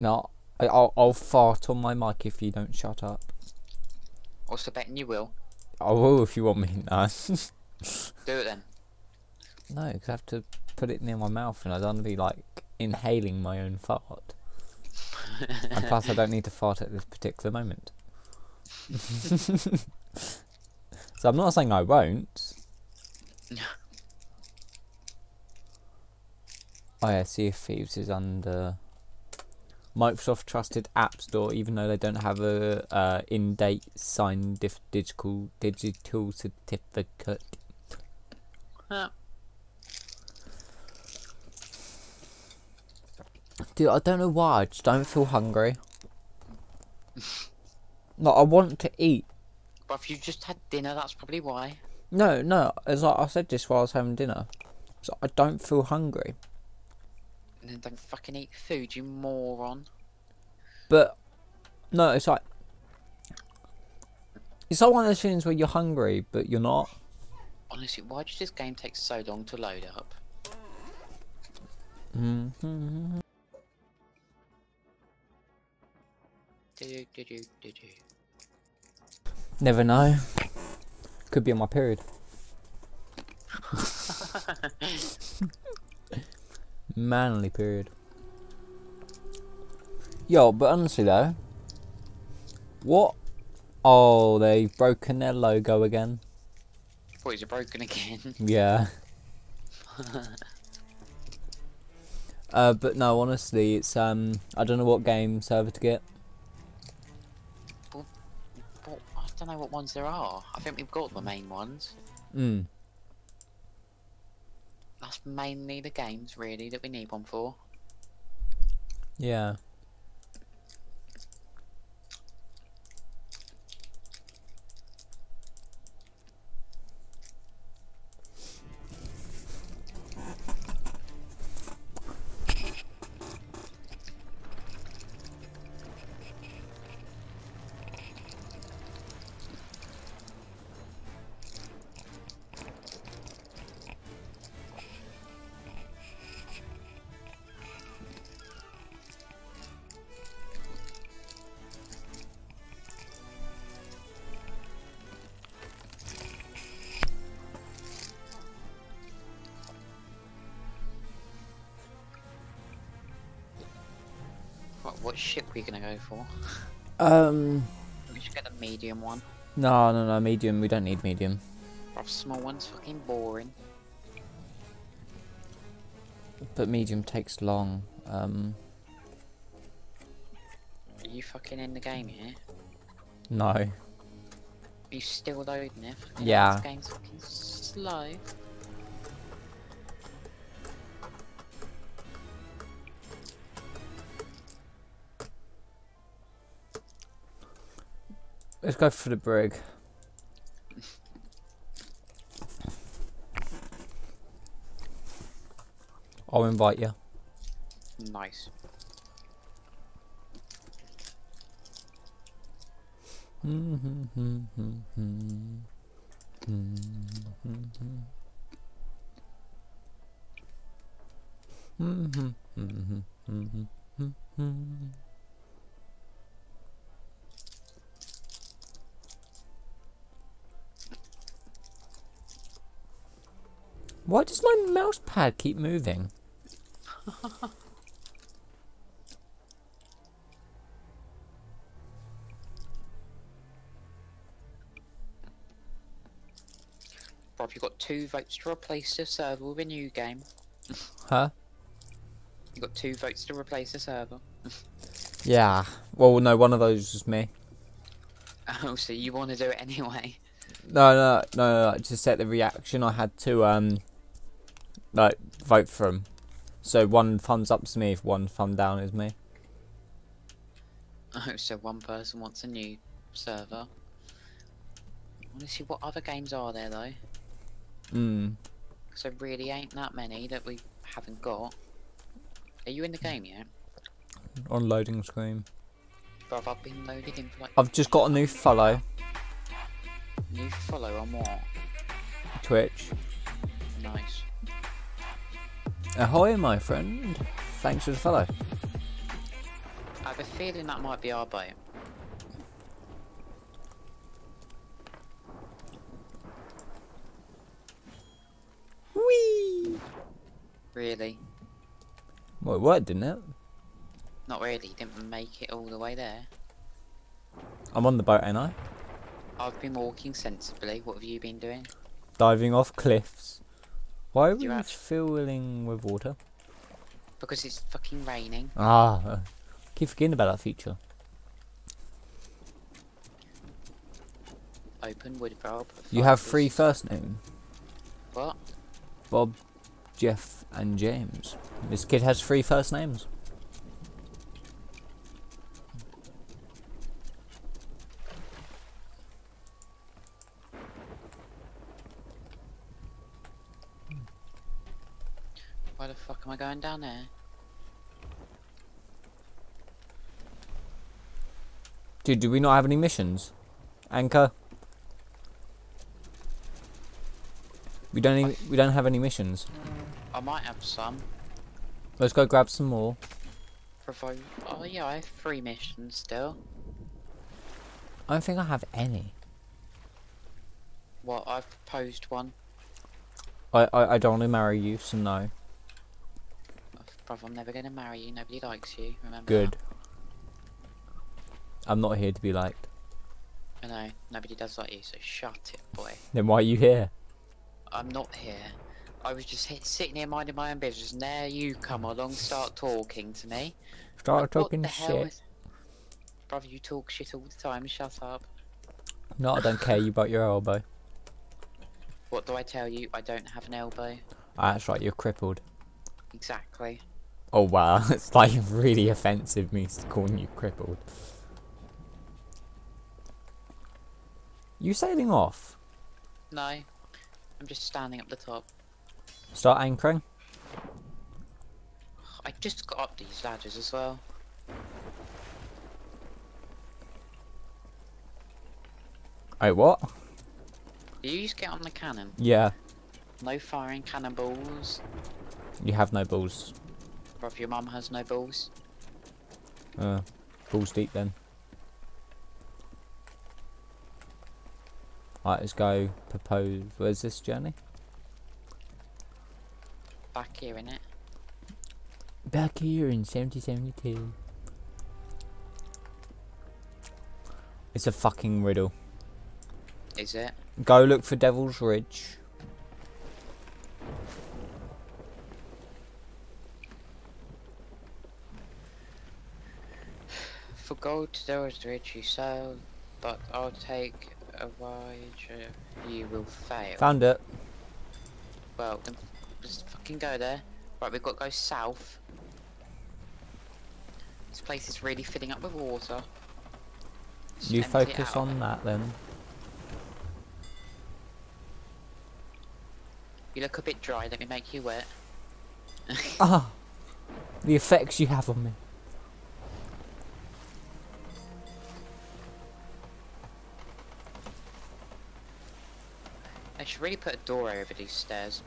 No, I'll, I'll fart on my mic if you don't shut up. Also betting you will. I will if you want me. No, Do it then. no, because I have to put it near my mouth and I don't want to be like inhaling my own fart. And plus, I don't need to fart at this particular moment. so I'm not saying I won't. Oh yeah, Sea of Thieves is under Microsoft Trusted App Store, even though they don't have a uh, in-date signed dif- digital digital certificate. Huh. Dude, I don't know why. I just don't feel hungry. like I want to eat. But if you just had dinner, that's probably why. No, no. As I, I said this while I was having dinner. So I don't feel hungry. And then don't fucking eat food, you moron. But no, it's like it's like one of those things where you're hungry but you're not. Honestly, why does this game take so long to load up? Mm-hmm. Do do do do do. Never know. Could be on my period. Manly period. Yo, but honestly though, what? Oh, they've broken their logo again. What is it broken again? Yeah. uh, but no, honestly, it's um, I don't know what game server to get. well, I don't know what ones there are. I think we've got the main ones. Mm. That's mainly the games, really, that we need one for. Yeah. We gonna go for? Um. We should get the medium one. No, no, no. Medium. We don't need medium. Our small one's fucking boring. But medium takes long. Um. Are you fucking in the game here? No. Are you still loading it? Fucking Yeah. This game's fucking slow. Let's go for the brig. I'll invite you. Nice. Why does my mouse pad keep moving? Rob, you got two votes to replace the server with a new game. Huh? You got two votes to replace the server. Yeah. Well, no, one of those was me. Oh, so you want to do it anyway? No, no, no, no, no. To set the reaction, I had to um, like vote for him. So one thumbs up's me, if one thumb down is me. Oh, so one person wants a new server. I want to see what other games are there though. Hmm. Because there really ain't that many that we haven't got. Are you in the game yet? On loading screen. Bruv, I've been loaded in for like I've just got a new follow. new follow on what? Twitch. Nice. Ahoy, my friend. Thanks for the follow. I have a feeling that might be our boat. Whee! Really? Well, it worked, didn't it? Not really. Didn't make it all the way there. I'm on the boat, ain't I? I've been walking sensibly. What have you been doing? Diving off cliffs. Why are we You filling with water? Because it's fucking raining. Ah, uh, keep forgetting about that feature. Open wood Bob. You have three first names. What? Bob, Jeff, and James. This kid has three first names. Am I going down there? Dude, do we not have any missions? Anchor. We don't. Even, we don't have any missions. I might have some. Let's go grab some more. Provo- oh yeah, I have three missions still. I don't think I have any. What? I've proposed one. I I, I don't want to marry you, so no. Bruv, I'm never gonna marry you. Nobody likes you. Remember Good. I'm not here to be liked. that? I know. Nobody does like you, so shut it, boy. Then why are you here? I'm not here. I was just hit, sitting here minding my own business, and there you come along, start talking to me. Start Like, talking what the hell shit. is- Brother, you talk shit all the time. Shut up. No, I don't care. You bite your elbow. What do I tell you? I don't have an elbow. Ah, that's right. You're crippled. Exactly. Oh wow, it's like really offensive me calling you crippled. You sailing off? No. I'm just standing up the top. Start anchoring. I just got up these ladders as well. Wait, what? Do you just get on the cannon? Yeah, No firing cannonballs. you have no balls. Bruv, your mum has no balls. Uh, balls deep then. Alright, let's go propose. Where's this journey? Back here, innit? Back here in 7072. It's a fucking riddle. Is it? Go look for Devil's Ridge. For gold, there was the rich you but I'll take a wager you will fail. Found it. well, then just fucking go there. Right, we've got to go south. This place is really filling up with water. Just You focus on that then. You look a bit dry, let me make you wet. Ah! The effects you have on me. Should really put a door over these stairs.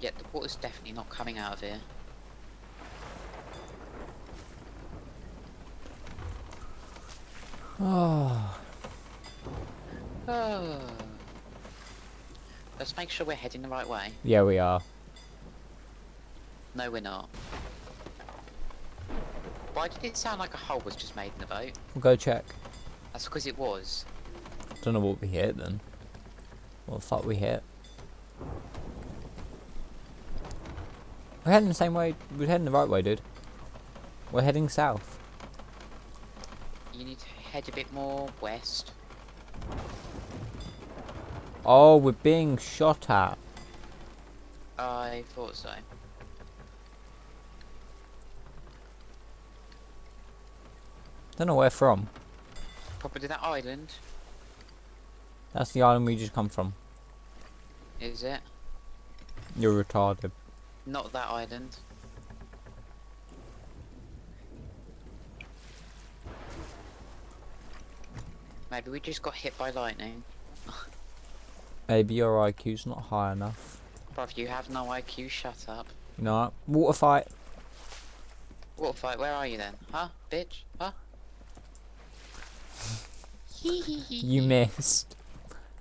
Yeah, the water's definitely not coming out of here. Oh. Oh. Let's make sure we're heading the right way. Yeah, we are. No, we're not. Why did it sound like a hole was just made in the boat? We'll go check. That's because it was. Don't know what we hit then. What the fuck we hit? We're heading the same way. We're heading the right way, dude. We're heading south. You need to head a bit more west. Oh, we're being shot at. I thought so. Don't know where from. Probably that island, That's the island we just come from. is it? You're retarded. Not that island. Maybe we just got hit by lightning. Maybe your IQ's not high enough. Bruv, you have no IQ, shut up. No. Water fight. Water fight, where are you then? Huh? Bitch? Huh? You missed.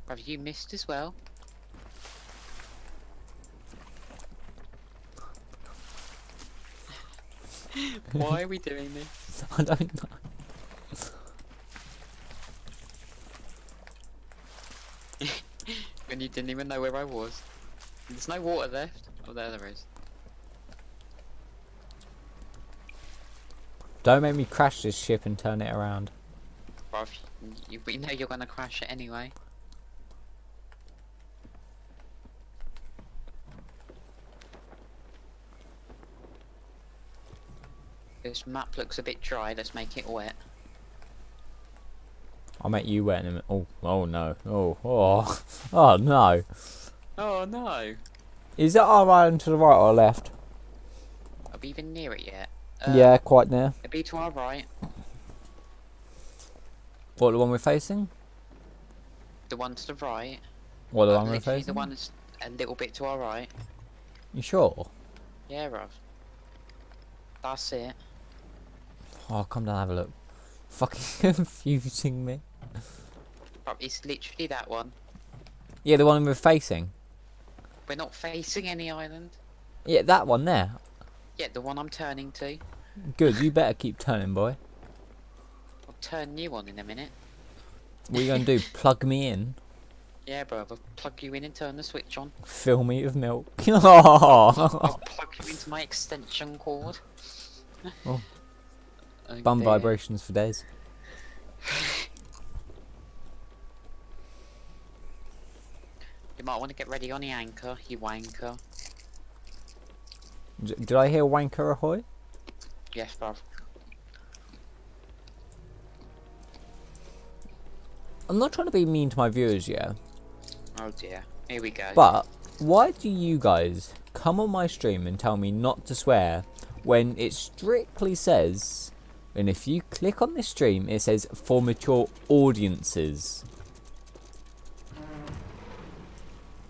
Bruv, you missed as well. Why are we doing this? I don't know. When you didn't even know where I was. There's no water left. Oh, there there is. Don't make me crash this ship and turn it around. Bruv, you, we know you're gonna crash it anyway. This map looks a bit dry, let's make it wet. I'll make you wet in a minute. Oh, oh no. Oh, oh, oh no. Oh no! Is that our island to the right or left? Are we even near it yet? Uh, yeah, quite near. It'd be to our right. What, the one we're facing? The one to the right. What, the one we're facing? the one that's a little bit to our right. You sure? Yeah, bruv. That's it. Oh, come down and have a look. Fucking confusing me. Bruv, it's literally that one. Yeah, the one we're facing. We're not facing any island. Yeah, that one there. Yeah, the one I'm turning to. Good, you better keep turning, boy. Turn you on in a minute. What are you gonna do? Plug me in? Yeah, bro, I'll plug you in and turn the switch on. Fill me with milk? I'll oh, plug you into my extension cord. Oh. Oh, bum dear. vibrations for days. You might want to get ready on the anchor, you wanker. D- did I hear wanker ahoy? Yes, bro. I'm not trying to be mean to my viewers, yeah. Oh dear. Here we go. But why do you guys come on my stream and tell me not to swear when it strictly says, and if you click on this stream, it says for mature audiences?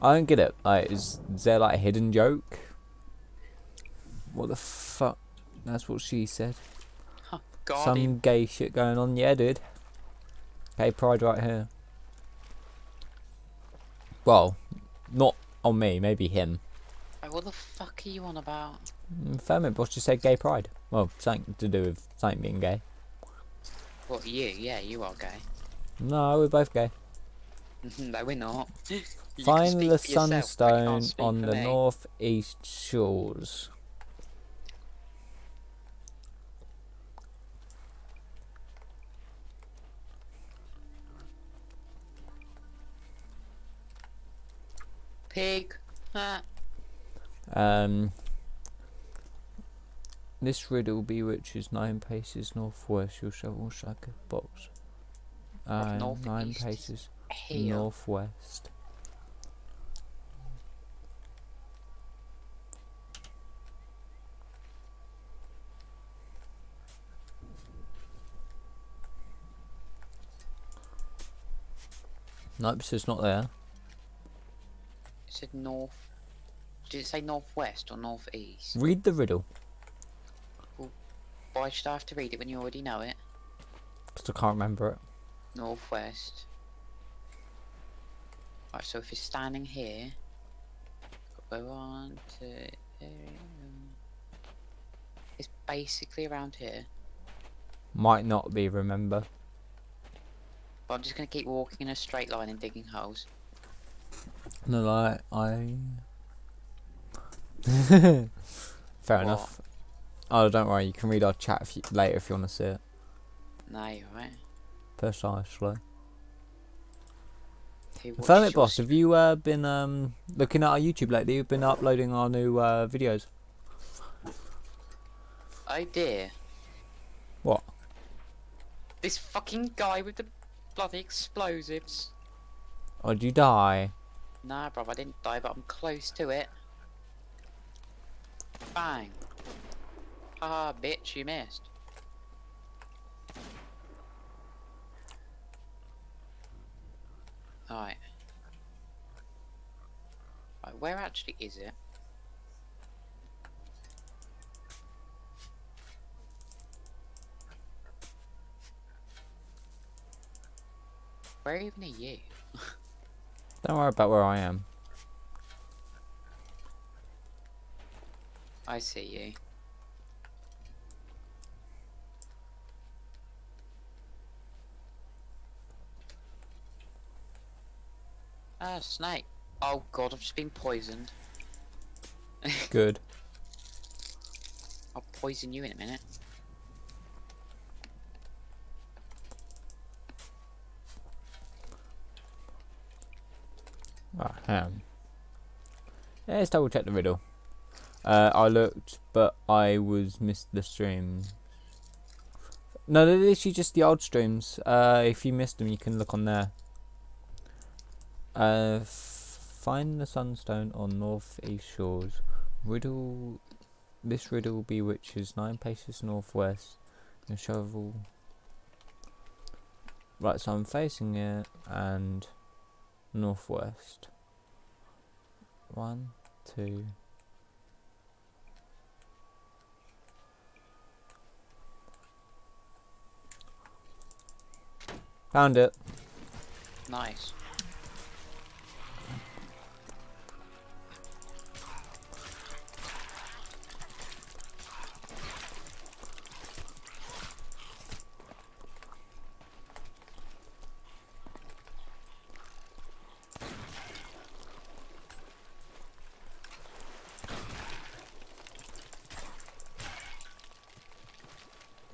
I don't get it. Like, is, is there like a hidden joke? What the fuck? That's what she said. Oh, God, Some gay shit going on, yeah, dude. Gay pride right here. Well, not on me, maybe him. what the fuck are you on about? Mm, Ferment Boss just said gay pride. Well, something to do with something being gay. What, you? Yeah, you are gay. No, we're both gay. no, we're not. Find the yourself, sunstone on the me. northeast shores. Pig. Ah. Um, this riddle will be which is nine paces northwest. You'll shovel strike a box. Uh, nine paces northwest. Nope, so it's not there. Said north. Did it say northwest or northeast? Read the riddle, Why should I have to read it when you already know it? because I can't remember it. Northwest. Right, so if it's standing here, go on to. It's basically around here. Might not be, remember. But I'm just gonna keep walking in a straight line and digging holes. No, I. I... Fair What? enough. Oh, don't worry, you can read our chat if you, later if you want to see it. No, you're right. Precisely. Hey, what's Ferment your Boss, have you uh, been um, looking at our YouTube lately? You've been uploading our new uh, videos. Oh dear. What? This fucking guy with the bloody explosives. Or did you die? Nah, bro, I didn't die, but I'm close to it. Bang. Ah, bitch, you missed. Alright. Right, where actually is it? Where even are you? Don't worry about where I am. I see you. Ah, snake. Oh god, I've just been poisoned. Good. I'll poison you in a minute. Right, hang on. Yeah, let's double check the riddle. Uh, I looked, but I was missed the stream. No, they're literally just the old streams. Uh, if you missed them, you can look on there. Uh, find the sunstone on northeast shores. Riddle. This riddle bewitches nine paces northwest. And shovel. Right, so I'm facing it and northwest. One, two. Found it. Nice.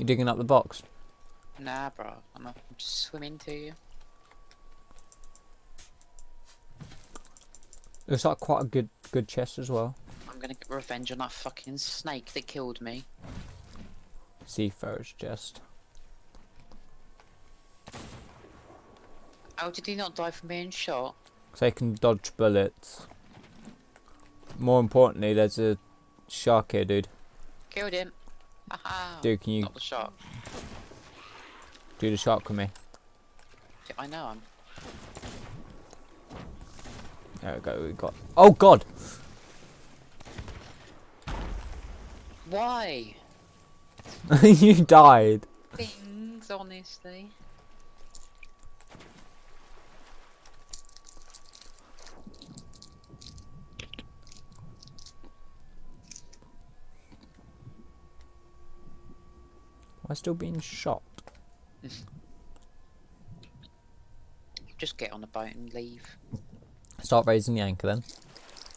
Digging up the box? Nah, bro. I'm, I'm just swimming to you. Looks like quite a good good chest as well. I'm gonna get revenge on that fucking snake that killed me. Seafarer's chest. How did he not die from being shot? So they can dodge bullets. More importantly, there's a shark here, dude. Killed him. Dude, can you Not the shark. do the shark with me? Yeah, I know. I'm. There we go. We got. Oh God! Why? you died. Things, honestly. Am I still being shot? Just get on the boat and leave. Start raising the anchor then.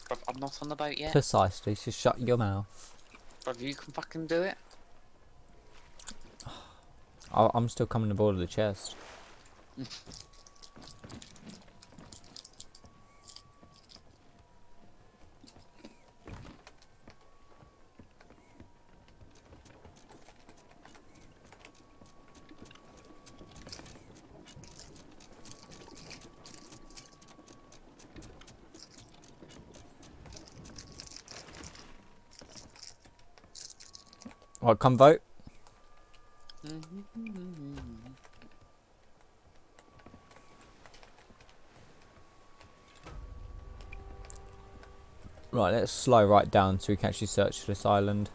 Bruv, I'm not on the boat yet. Precisely. Just shut your mouth. Bruv, you can fucking do it. I'm still coming aboard of the chest. Right, come vote. Right, let's slow right down so we can actually search this island.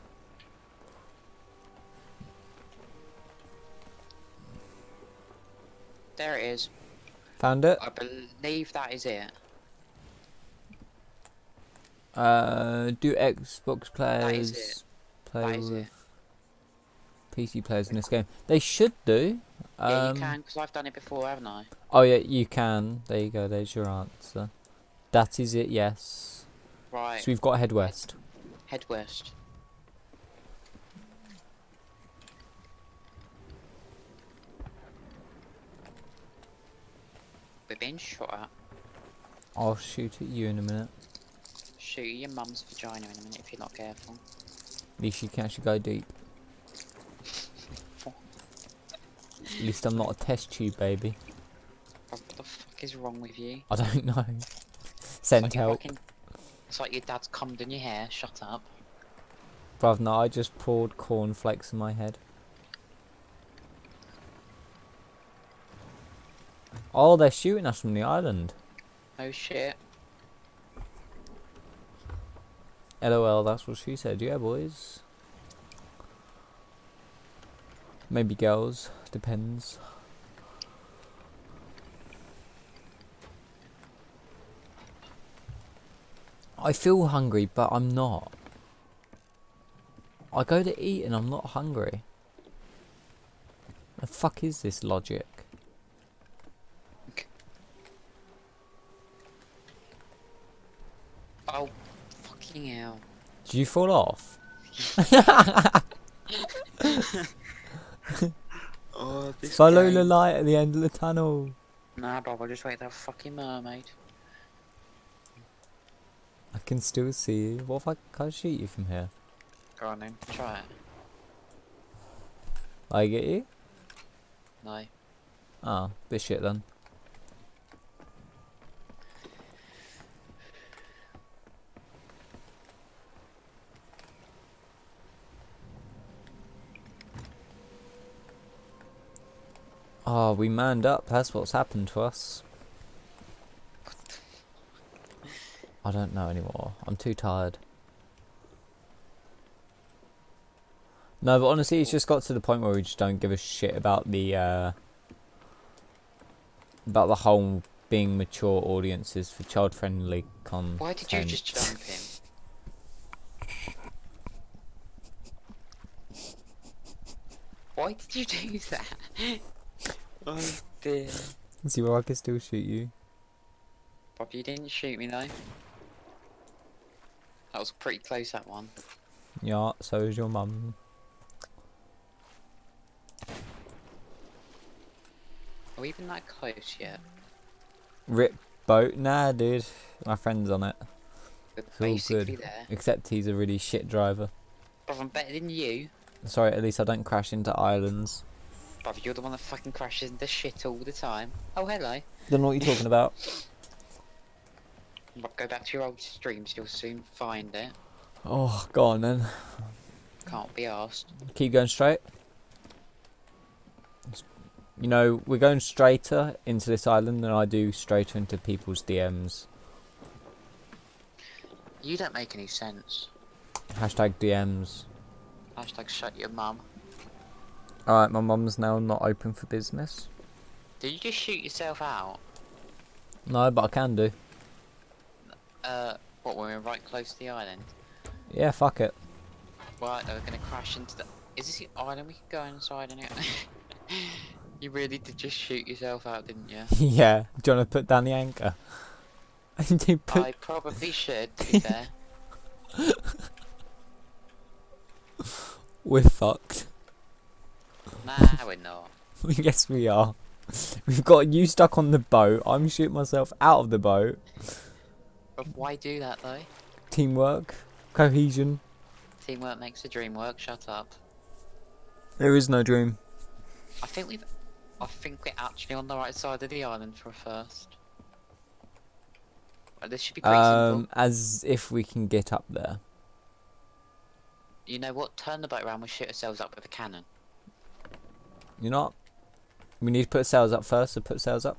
There it is. Found it. I believe that is it. Uh, do Xbox players play with it. PC players in this game? They should do. Um, yeah, you can, because I've done it before, haven't I? Oh yeah, you can. There you go. There's your answer. That is it. Yes. Right. So we've got head west. Head west. We're being shot at. I'll shoot at you in a minute. Shoot your mum's vagina in a minute if you're not careful. At least you can actually go deep. At least I'm not a test tube, baby. What the fuck is wrong with you? I don't know. It's Send like help. fucking- It's like your dad's cummed in your hair. Shut up. Bruv, no, I just poured cornflakes in my head. Oh, they're shooting us from the island. Oh shit. LOL, that's what she said. Yeah, boys. Maybe girls. Depends. I feel hungry, but I'm not. I go to eat and I'm not hungry. The fuck is this logic? Oh, fucking hell. Did you fall off? Oh, this Follow the light at the end of the tunnel. Nah, bro, I'll just wait that fucking mermaid. I can still see you. What if I can't shoot you from here? Go on then, try it. I get you? No. Ah, this shit then. Oh, we manned up. That's what's happened to us. I don't know anymore. I'm too tired. No, but honestly, it's just got to the point where we just don't give a shit about the uh, about the whole being mature audiences for child-friendly content. Why did you just jump him? Why did you do that? oh dear. See where I can still shoot you. Bob, you didn't shoot me though. That was pretty close, that one. Yeah, so is your mum. Are we even that close yet? Rip boat? Nah, dude. My friend's on it. We're It's all basically good. there. Except he's a really shit driver. Bob, I'm better than you. Sorry, at least I don't crash into islands. You're the one that fucking crashes into shit all the time. Oh, hello. Don't know what you're talking about. Go back to your old streams, you'll soon find it. Oh, go on then. Can't be asked. Keep going straight. You know, we're going straighter into this island than I do straighter into people's DMs. You don't make any sense. Hashtag DMs. Hashtag shut your mum. Alright, my mum's now not open for business. Did you just shoot yourself out? No, but I can do. Uh, what, we we're right close to the island? Yeah, fuck it. Right, we're gonna crash into the... Is this the island we can go inside in it? you really did just shoot yourself out, didn't you? yeah, do you want to put down the anchor? Do put I probably should, to. We're fucked. Nah, we're not. yes, we are. We've got you stuck on the boat. I'm shooting myself out of the boat. Why do that, though? Teamwork, cohesion. Teamwork makes the dream work, shut up. There is no dream. I think we've... I think we're actually on the right side of the island for a first. This should be pretty Um, simple. as if we can get up there. You know what? Turn the boat around, we'll shoot ourselves up with a cannon. You know what? We need to put sails up first, so put sails up.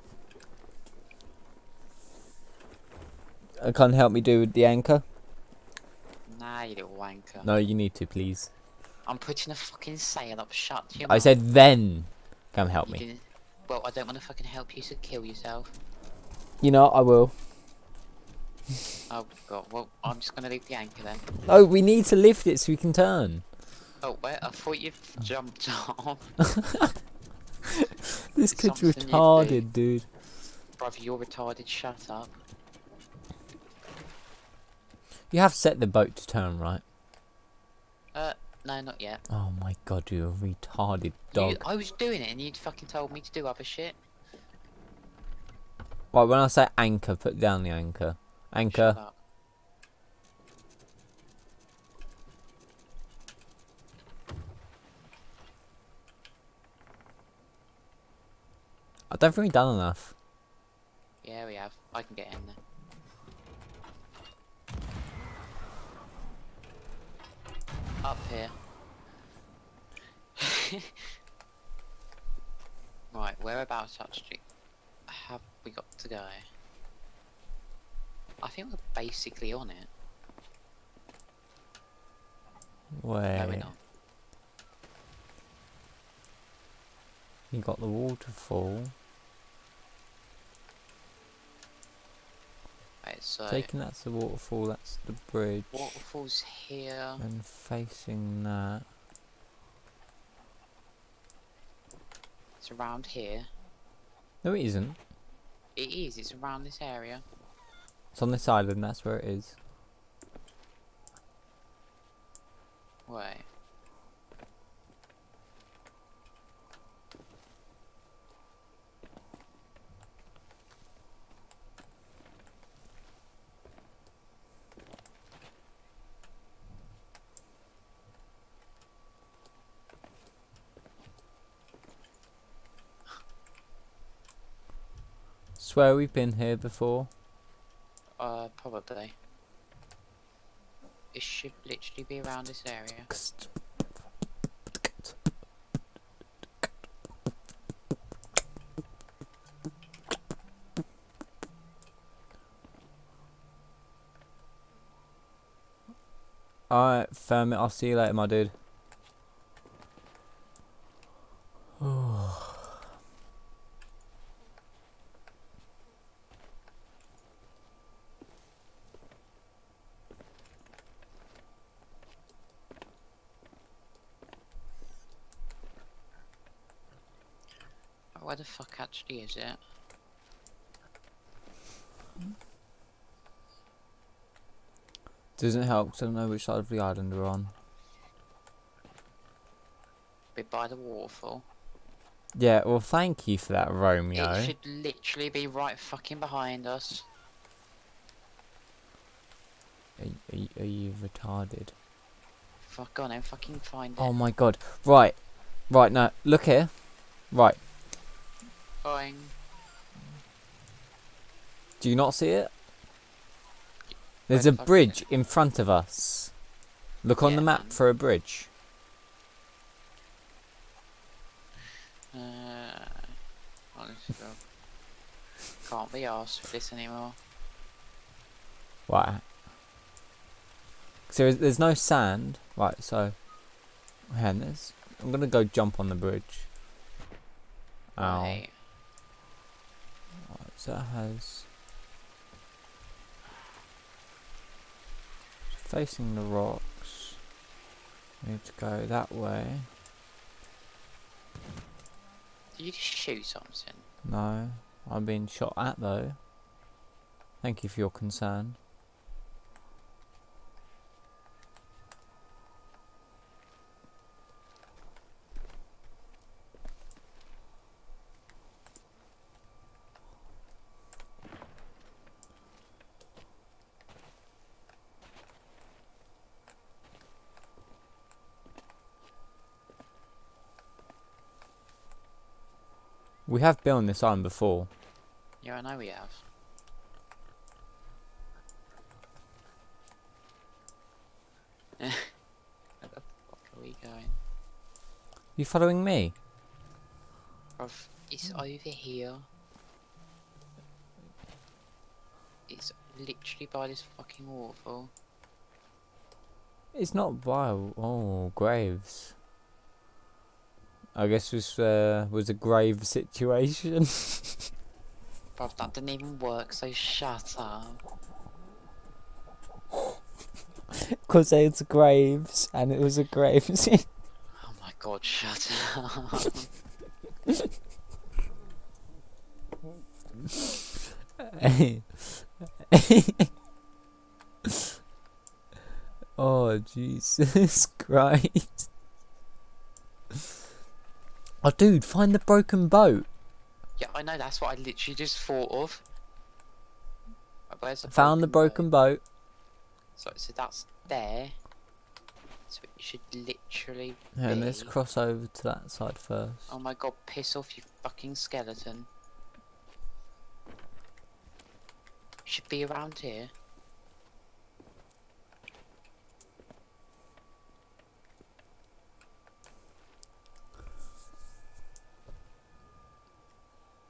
Uh, can't help me do with the anchor. Nah, you little wanker. No, you need to, please. I'm putting a fucking sail up, shut your I mouth. said then. Come help You me. didn't- Well, I don't want to fucking help you, so kill yourself. You know, I will. Oh god, well, I'm just gonna leave the anchor then. Oh, we need to lift it so we can turn. Oh, wait, I thought you jumped off. This kid's retarded, dude. Brother, you're retarded, shut up. You have set the boat to turn, right? Uh, no, not yet. Oh my god, you're a retarded You, dog. I was doing it and you fucking told me to do other shit. Right, when I say anchor, put down the anchor. Anchor. I don't think we've done enough. Yeah, we have. I can get in there. Up here. right, whereabouts actually have we got to go? I think we're basically on it. No, we're Wait. not. You got the waterfall. Right, so Taking that's the waterfall, that's the bridge. waterfall's here. And facing that. It's around here. No, it isn't. It is. It's around this area. It's on this island, that's where it is. Wait. Swear we've been here before. Uh, probably. It should literally be around this area. Alright, firm it. I'll see you later, my dude. Where the fuck it? Doesn't help 'cause I don't know which side of the island we're on. Be by the waterfall. Yeah, well, thank you for that, Romeo. It should literally be right fucking behind us. Are, are, are you retarded? Fuck on and fucking find oh it. Oh my god. Right. Right, now, look here. Right. Going. Do you not see it? There's a bridge in front of us. Look on the map for a bridge. Uh, honestly. Can't be asked for this anymore. Right. So there's, there's no sand. Right, so. Hang this. I'm gonna go jump on the bridge. Ow. Right. So that has. Facing the rocks. We need to go that way. Did you just shoot something? No, I'm being shot at though. Thank you for your concern. We have been on this island before. Yeah, I know we have. Where the fuck are we going? You following me? Bruv, it's over here. It's literally by this fucking waterfall. It's not by oh graves. I guess this uh, was a grave situation. Bruv, that didn't even work, so shut up. Because it's graves, and it was a graves. Oh my god, shut up. oh Jesus Christ! Oh, dude, find the broken boat. yeah, I know, that's what I literally just thought of. Where's the Found the broken boat. So, so that's there. So it should literally And let's cross over to that side first. Oh my god, piss off you fucking skeleton. Should be around here.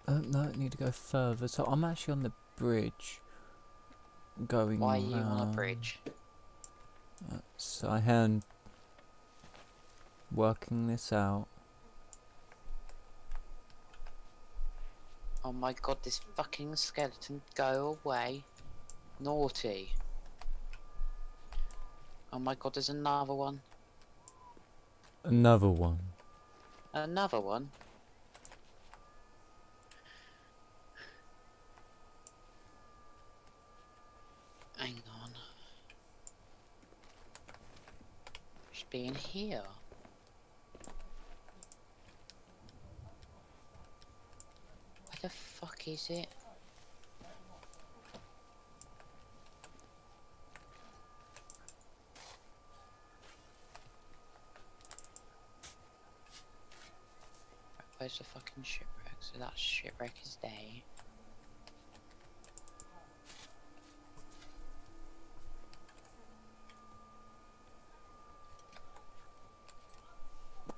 Oh no, I need to go further. So I'm actually on the bridge. Going Why are you on a bridge? Uh, so I am working this out. Oh my god, this fucking skeleton, go away. Naughty. Oh my god, there's another one. Another one. Another one? Hang on. Should be in here. Where the fuck is it? Where's the fucking shipwreck? So that shipwreck is there.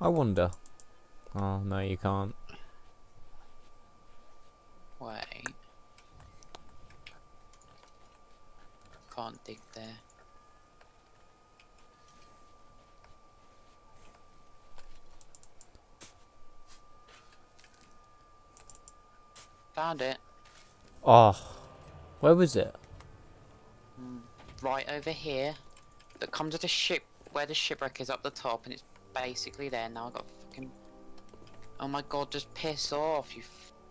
I wonder. Oh no, you can't. Wait. Can't dig there. Found it. Oh, where was it? Mm, Right over here. That comes at the ship where the shipwreck is up the top and it's basically there now. I got fucking Oh my god, just piss off, you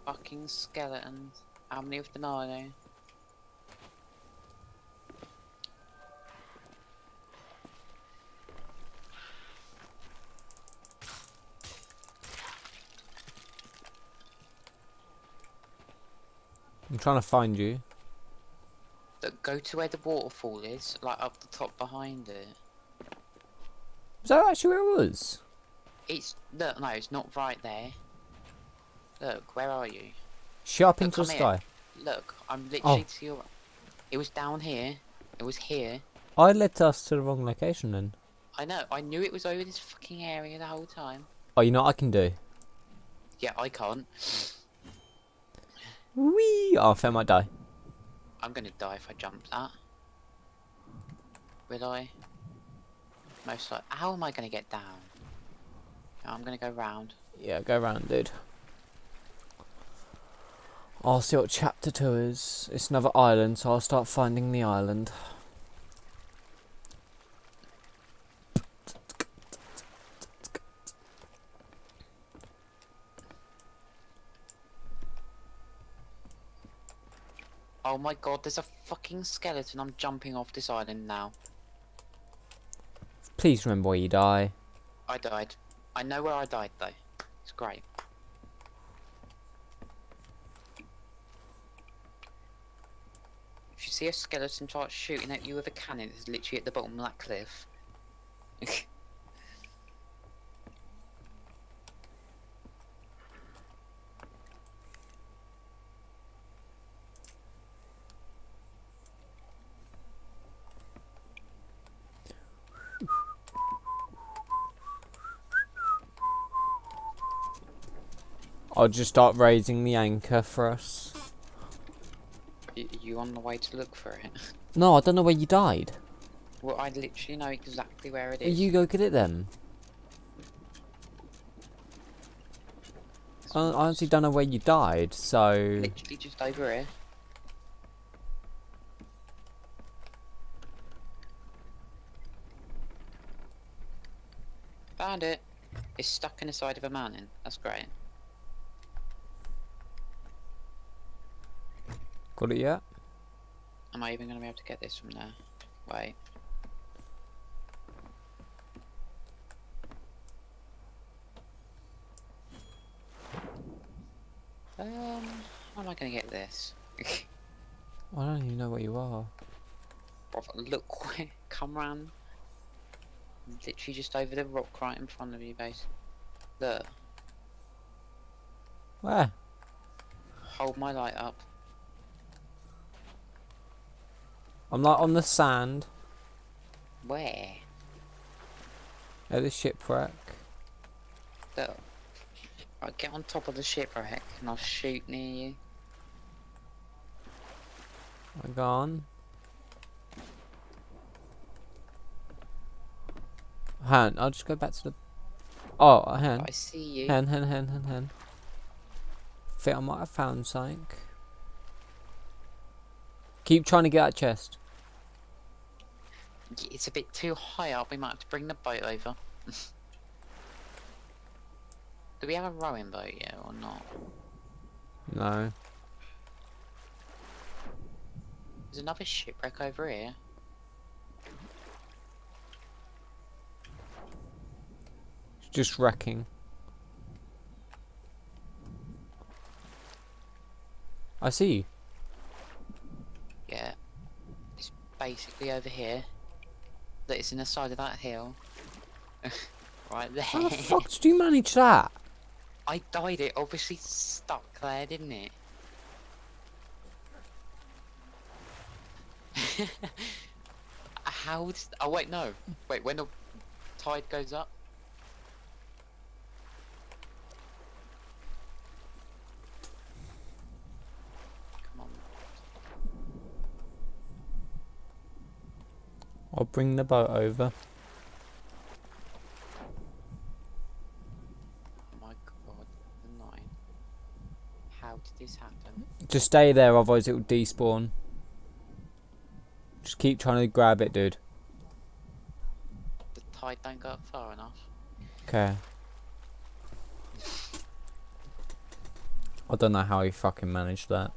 fucking skeletons. How many of them are there? I'm trying to find you. Go to where the waterfall is, like up the top behind it. Is that actually where it was? It's look, no, it's not right there. Look, where are you? Shut up into the sky. Look, I'm oh. literally Oh. to your. It was down here. It was here. I led us to the wrong location then. I know. I knew it was over this fucking area the whole time. Oh, you know what I can do? Yeah, I can't. Wee! Oh, I might die. I'm gonna die if I jump that. Will I? Most like. How am I gonna get down? I'm gonna go round. Yeah, go round, dude. I'll see what chapter two is. It's another island, so I'll start finding the island. Oh my god, there's a fucking skeleton. I'm jumping off this island now. Please remember where you die. I died. I know where I died though. It's great. If you see a skeleton start shooting at you with a cannon, it's literally at the bottom of that cliff. I'll just start raising the anchor for us. You on the way to look for it? No, I don't know where you died. Well, I literally know exactly where it is. You go get it then. I I honestly don't know where you died, so... Literally just over here. Found it. It's stuck in the side of a mountain. That's great. Got it yet? Am I even going to be able to get this from there? Wait. Um, how am I going to get this? I don't even know where you are. Brother, Look where, come round. Literally just over the rock right in front of you, base. Look, Where? hold my light up. I'm like on the sand Where? at the shipwreck. Look. Right, get on top of the shipwreck and I'll shoot near you. I'm gone. Han, I'll just go back to the Oh, hen. I see you. Hen, hen, hen, hen, hen. Think I might have found something. Keep trying to get that chest. It's a bit too high up. We might have to bring the boat over. Do we have a rowing boat yet or not? No. There's another shipwreck over here. It's just wrecking. I see Yeah. It's basically over here. That it's in the side of that hill. right there. How the fuck did you manage that? I died. It obviously stuck there, didn't it? How? Did, oh wait, no. Wait, when the tide goes up. Come on. I'll bring the boat over. Oh my god, the nine. How did this happen? Just stay there, otherwise it will despawn. Just keep trying to grab it, dude. The tide don't go up far enough. Okay. I don't know how he fucking managed that.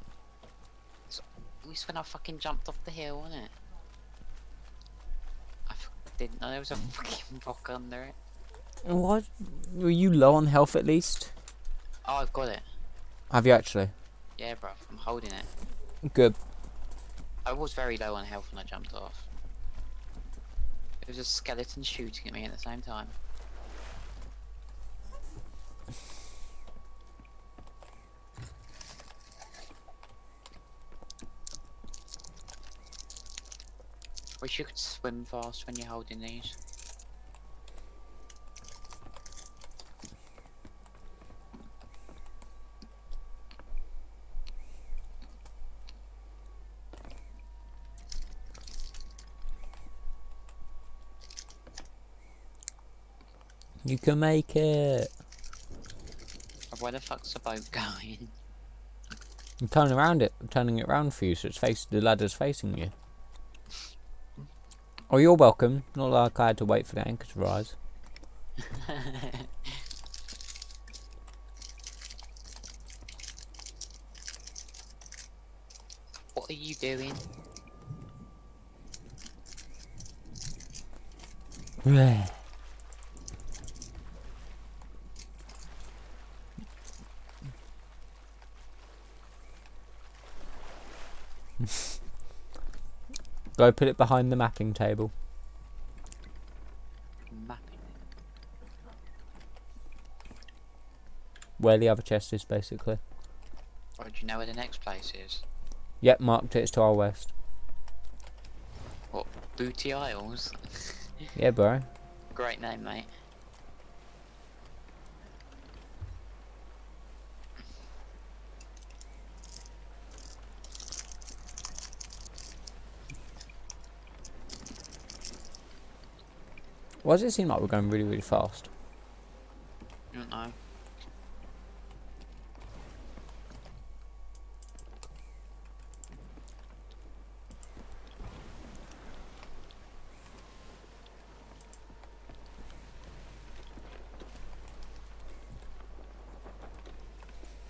At least when I fucking jumped off the hill, wasn't it? Didn't know there was a fucking rock under it. What? Were you low on health at least? Oh, I've got it. Have you actually? Yeah, bro. I'm holding it. Good. I was very low on health when I jumped off. It was a skeleton shooting at me at the same time. Wish you could swim fast when you're holding these. You can make it. Where the fuck's the boat going? I'm turning around it. I'm turning it around for you, so it's face the ladder's facing you. Oh, you're welcome. Not like I had to wait for the anchor to rise. what are you doing? Go put it behind the mapping table. Mapping. Where the other chest is, basically. Or do you know where the next place is? Yep, marked it. It's to our west. What? Booty Isles? Yeah, bro. Great name, mate. Why does it seem like we're going really, really fast? I don't know.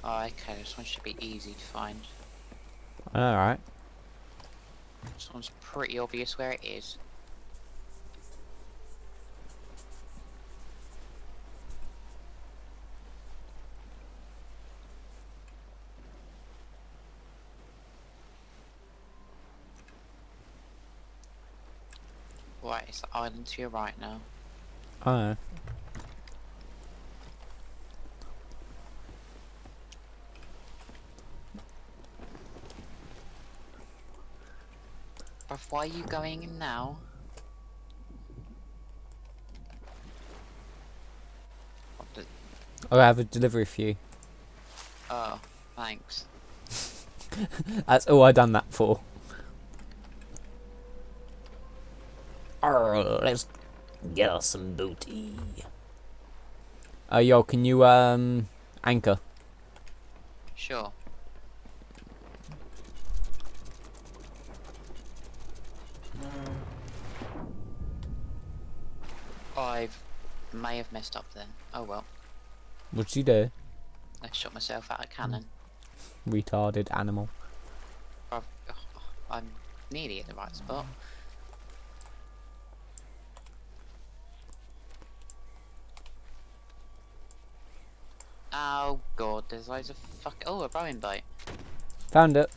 Oh, okay, this one should be easy to find. Alright. This one's pretty obvious where it is. Right, it's the island to your right now. Oh. But why are you going in now? Oh, I have a delivery for you. Oh, thanks. That's all I done that for. Let's get us some booty. Uh, yo, can you um anchor? Sure. I may have messed up then. Oh well. What'd you do? I shot myself out of cannon. Retarded animal. I've, I'm nearly at the right spot. Oh god, there's loads of fuck. Oh, a rowing boat. Found it.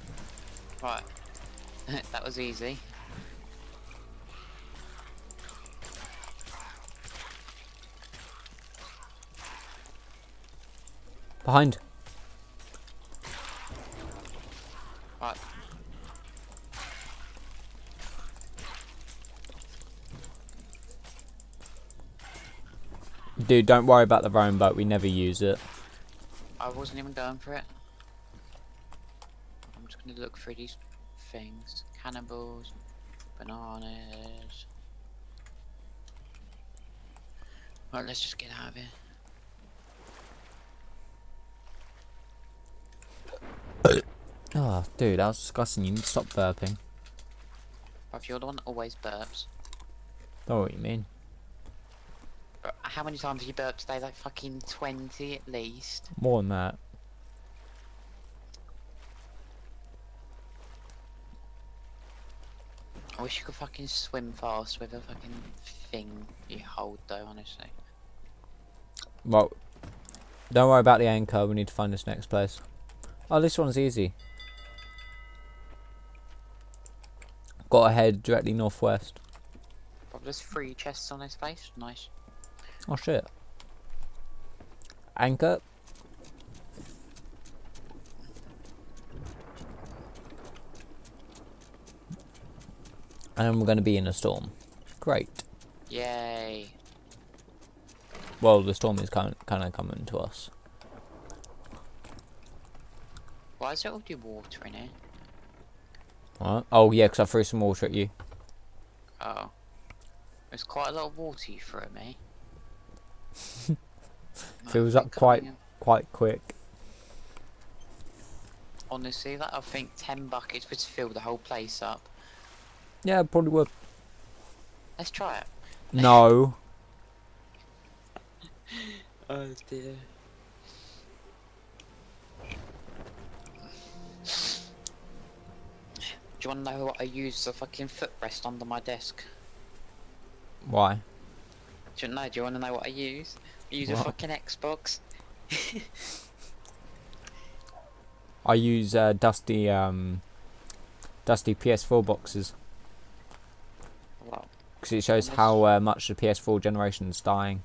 Right. that was easy. Behind. Right. Dude, don't worry about the rowing boat. We never use it. I wasn't even going for it. I'm just gonna look for these things. Cannibals, bananas. Right, let's just get out of here. Oh, dude, that was disgusting. You need to stop burping. If you're the one that always burps. Know what you mean? How many times have you burped today? Like fucking 20 at least. More than that. I wish you could fucking swim fast with a fucking thing you hold though, honestly. Well, don't worry about the anchor. We need to find this next place. Oh, this one's easy. Got to head directly northwest. Probably there's three chests on this place. Nice. Oh shit. Anchor. And we're going to be in a storm. Great. Yay. Well, the storm is kind kind of coming to us. Why is there already water in here? What? Oh yeah, because I threw some water at you. Oh. There's quite a lot of water you threw at me. Fills I up quite- I'm- Quite quick. Honestly, that I think 10 buckets would fill the whole place up. Yeah, probably would. Let's try it. No. Oh dear. Do you want to know what I use as a fucking footrest under my desk? Why? Do you know? Do you want to know what I use? I use a fucking Xbox. I use uh, dusty um, dusty PS4 boxes Well, because it shows how uh, much the PS4 generation is dying.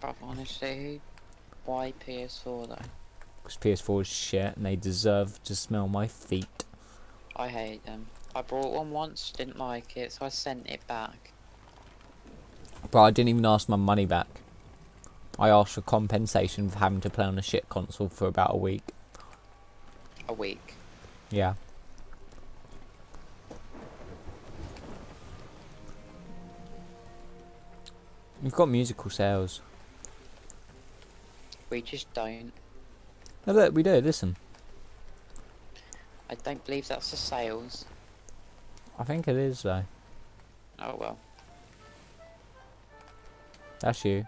But honestly, why PS4 though? Because PS4 is shit and they deserve to smell my feet. I hate them. I bought one once, didn't like it, so I sent it back. But I didn't even ask my money back. I asked for compensation for having to play on a shit console for about a week. A week. Yeah. You've got musical sales. We just don't. No, look, we do. Listen, I don't believe that's the sales. I think it is though. Oh well. That's you.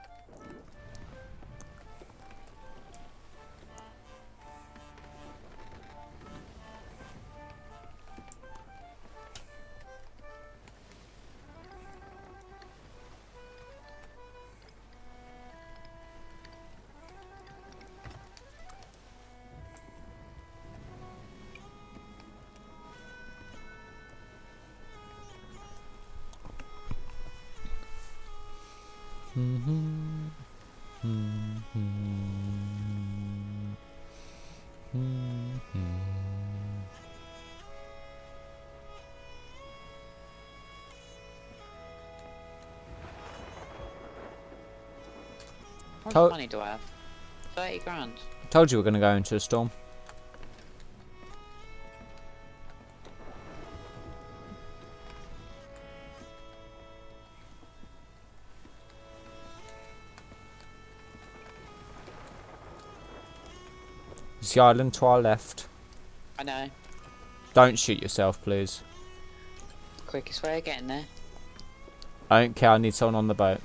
much money do I have? 30 grand. I told you we we're going to go into a storm. It's the island to our left. I know. Don't shoot yourself, please. Quickest way of getting there. I don't care, I need someone on the boat.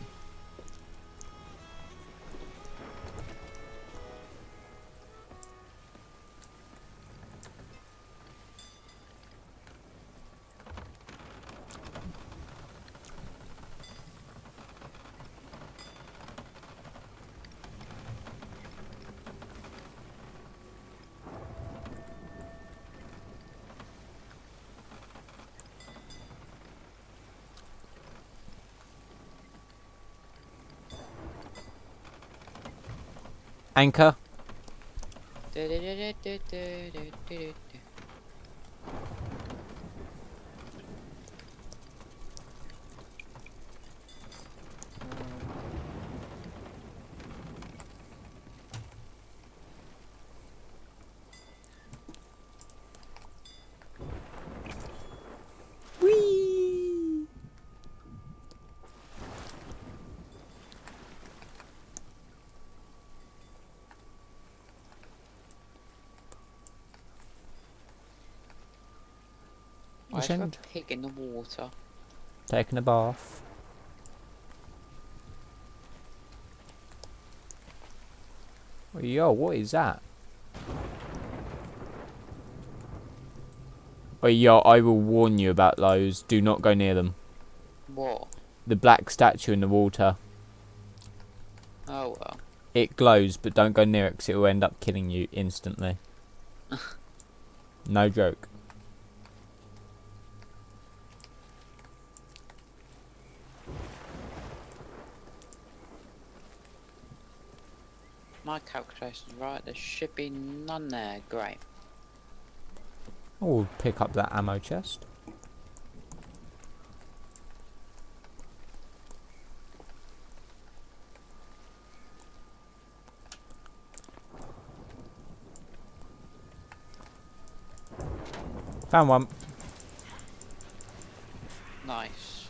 Anchor. There a pig in the water? Taking a bath. Yo, what is that? Oh, yo, I will warn you about those. Do not go near them. What? The black statue in the water. Oh well. It glows, but don't go near it because it will end up killing you instantly. no joke. My right, there should be none there. Great. Oh, pick up that ammo chest. Found one. Nice.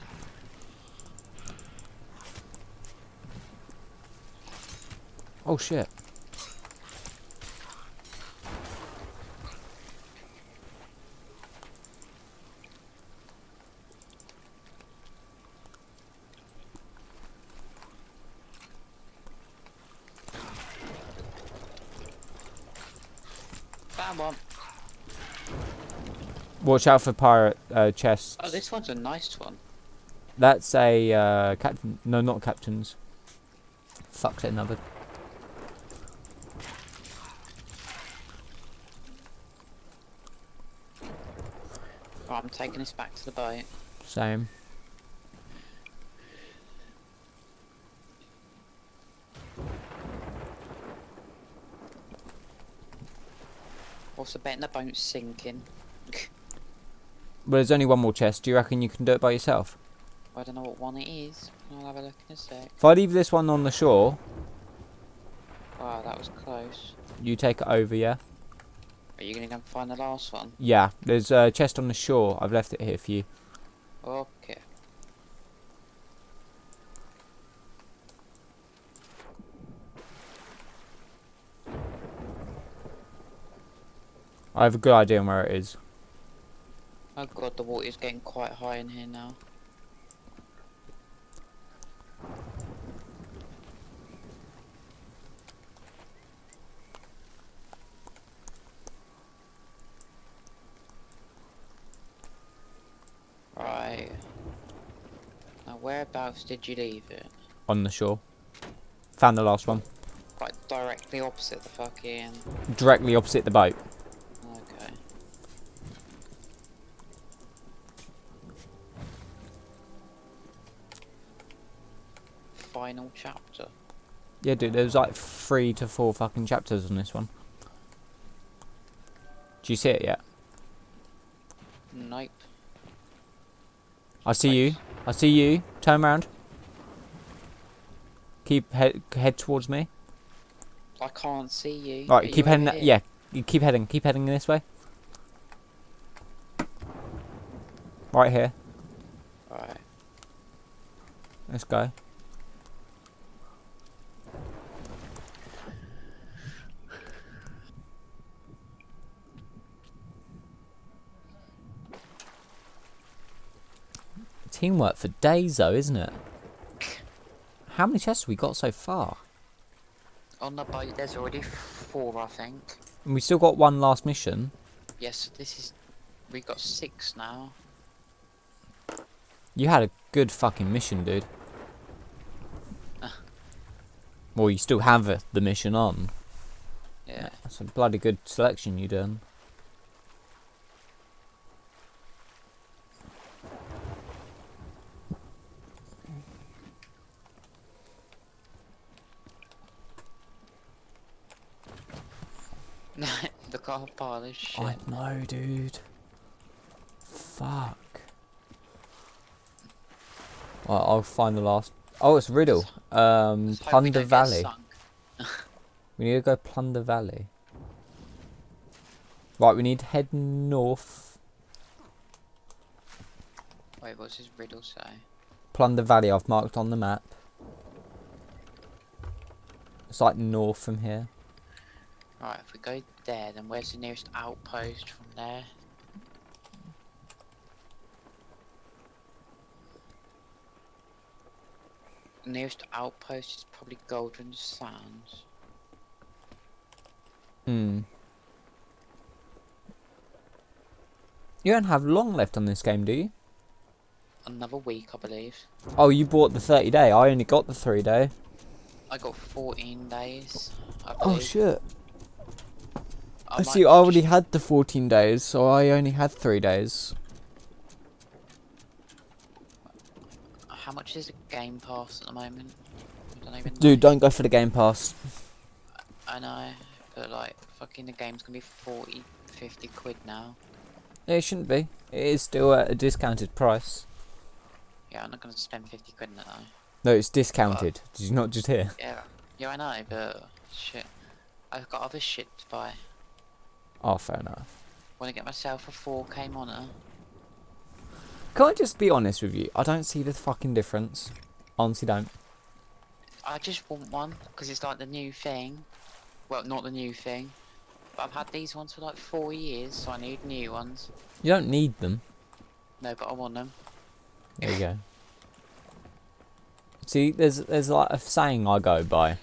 Oh shit. Found one. Watch out for pirate uh, chests. Oh, this one's a nice one. That's a uh, captain. No, not captains. Fuck's it, another. Right, I'm taking this back to the boat. Same. What's the betting the boat's sinking? Well, there's only one more chest. Do you reckon you can do it by yourself? I don't know what one it is. I'll have a look in a sec. If I leave this one on the shore, Wow, that was close. you take it over, yeah? Are you gonna go and find the last one? Yeah, there's a chest on the shore. I've left it here for you. Okay. I have a good idea on where it is. Oh god, the water's getting quite high in here now. Right. Now whereabouts did you leave it? On the shore. Found the last one. Like directly opposite the fucking... Directly opposite the boat. Chapter. Yeah, dude, there's like three to four fucking chapters on this one. Do you see it yet? Nope. I see you. I see you. Turn around. Keep head head towards me. I can't see you. Right, Are keep heading. That, yeah, you keep heading. Keep heading this way. Right here. Right. Let's go. Teamwork for days, though, isn't it? How many chests have we got so far? On the boat, there's already four, I think. And we still got one last mission. Yes, this is. We got six now. You had a good fucking mission, dude. Well, you still have the mission on. Yeah. That's a bloody good selection you done. Look at our pile of shit. I know, dude. Fuck. Well, I'll find the last. Oh, it's Riddle. Um, Let's hope we Plunder Valley. We need to go Plunder Valley. Right, we need to head north. Wait, what's his riddle say? Plunder Valley, I've marked on the map. It's like north from here. Right, if we go there, then where's the nearest outpost from there? Nearest outpost is probably Golden Sands. Hmm. You don't have long left on this game, do you? Another week, I believe. Oh, you bought the 30 day. I only got the 3 day. I got 14 days. Oh shit. I see, I already had the 14 days, so I only had 3 days. How much is the Game Pass at the moment? I don't even know. Dude, don't go for the Game Pass. I know, but like, fucking the game's gonna be 40, 50 quid now. It shouldn't be. It is still at a discounted price. Yeah, I'm not gonna spend 50 quid on it though. No, it's discounted. Did you not just hear? Yeah, yeah, I know, but shit. I've got other shit to buy. Oh, fair enough. Wanna get myself a 4K monitor? Can I just be honest with you? I don't see the fucking difference. Honestly, don't. I just want one, because it's like the new thing. Well, not the new thing. But I've had these ones for like four years, so I need new ones. You don't need them. No, but I want them. There you go. See, there's there's like a saying I go by.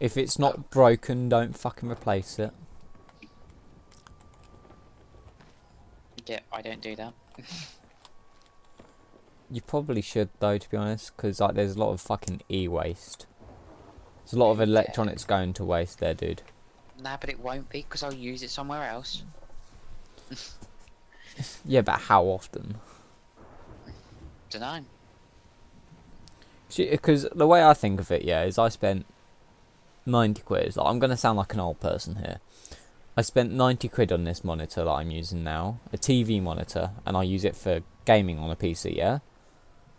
If it's not oh. broken, don't fucking replace it. Yeah, I don't do that. You probably should though, to be honest, because like there's a lot of fucking e-waste. There's a lot of Yeah. electronics going to waste there, dude. Nah, but it won't be, because I'll use it somewhere else. Yeah, but how often? Dunno. Because the way I think of it, yeah, is I spent 90 quid. Like, I'm going to sound like an old person here. I spent 90 quid on this monitor that I'm using now, a TV monitor, and I use it for gaming on a PC, yeah?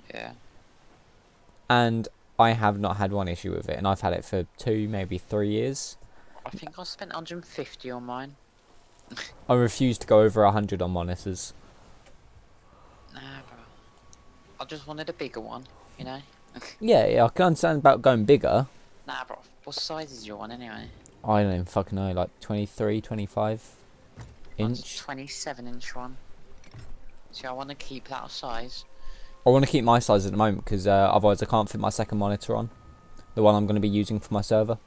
Yeah. And I have not had one issue with it, and I've had it for two, maybe three years. I think I spent 150 on mine. I refuse to go over 100 on monitors. Nah, bro. I just wanted a bigger one, you know? Yeah, yeah, I can understand about going bigger. Nah, bro. What size is your one anyway? I don't even fucking know, like 23, 25 Mine's a inch. 27 inch one. See, I want to keep that size. I want to keep my size at the moment because uh, otherwise I can't fit my second monitor on. The one I'm going to be using for my server.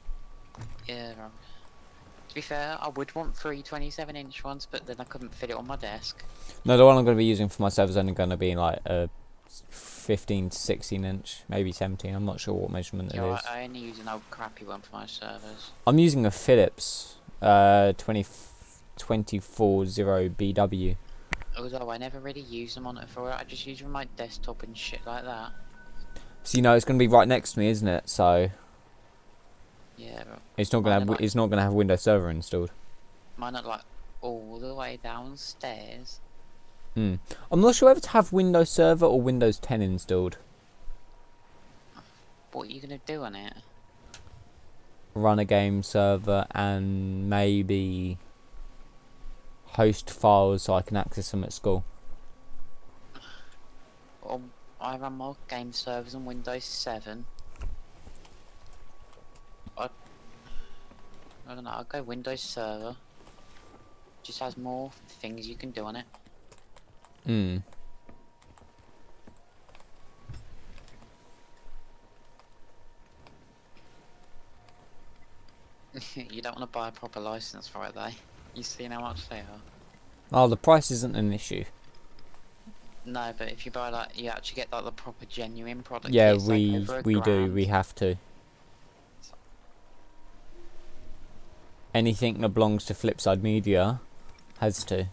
Yeah, bro. To be fair, I would want three 27 inch ones, but then I couldn't fit it on my desk. No, the one I'm going to be using for my server is only going to be like a 15 to 16 inch, maybe 17. I'm not sure what measurement it Yeah, is. I, I only use an old crappy one for my servers. I'm using a Philips uh, 20, 240BW. Although I never really use the monitor for it, I just use it on my desktop and shit like that. So you know it's going to be right next to me, isn't it? So Yeah, it's not going to have it's not going to have Windows Server installed. Mine are like all the way downstairs. Hmm. I'm not sure whether to have Windows Server or Windows 10 installed. What are you gonna do on it? Run a game server and maybe host files so I can access them at school. Or I run my game servers on Windows 7. I, I don't know, I'll go Windows Server. Just has more things you can do on it. Mm. You don't want to buy a proper license, right? They, you see how much they are. Oh, the price isn't an issue. No, but if you buy like, you actually get like the proper genuine product. Yeah, we like we grand. do. We have to. Anything that belongs to Flipside Media has to.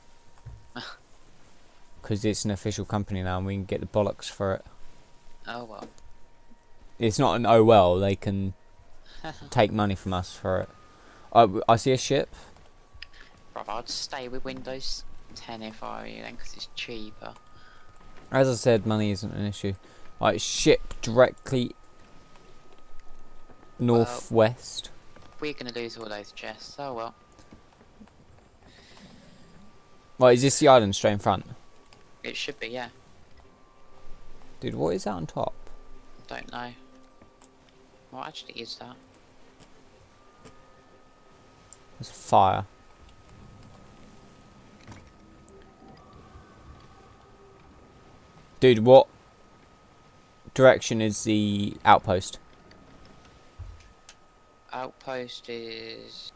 Because it's an official company now and we can get the bollocks for it. Oh well. It's not an oh well, they can take money from us for it. I, I see a ship. Bruv, I'd stay with Windows 10 if I were you then, because it's cheaper. As I said, money isn't an issue. Like, ship directly northwest. We're gonna lose all those chests. Oh well. Well, is this the island straight in front? It should be, yeah. Dude, what is that on top? Don't know. What actually is that? There's a fire. Dude, what direction is the outpost? Outpost is.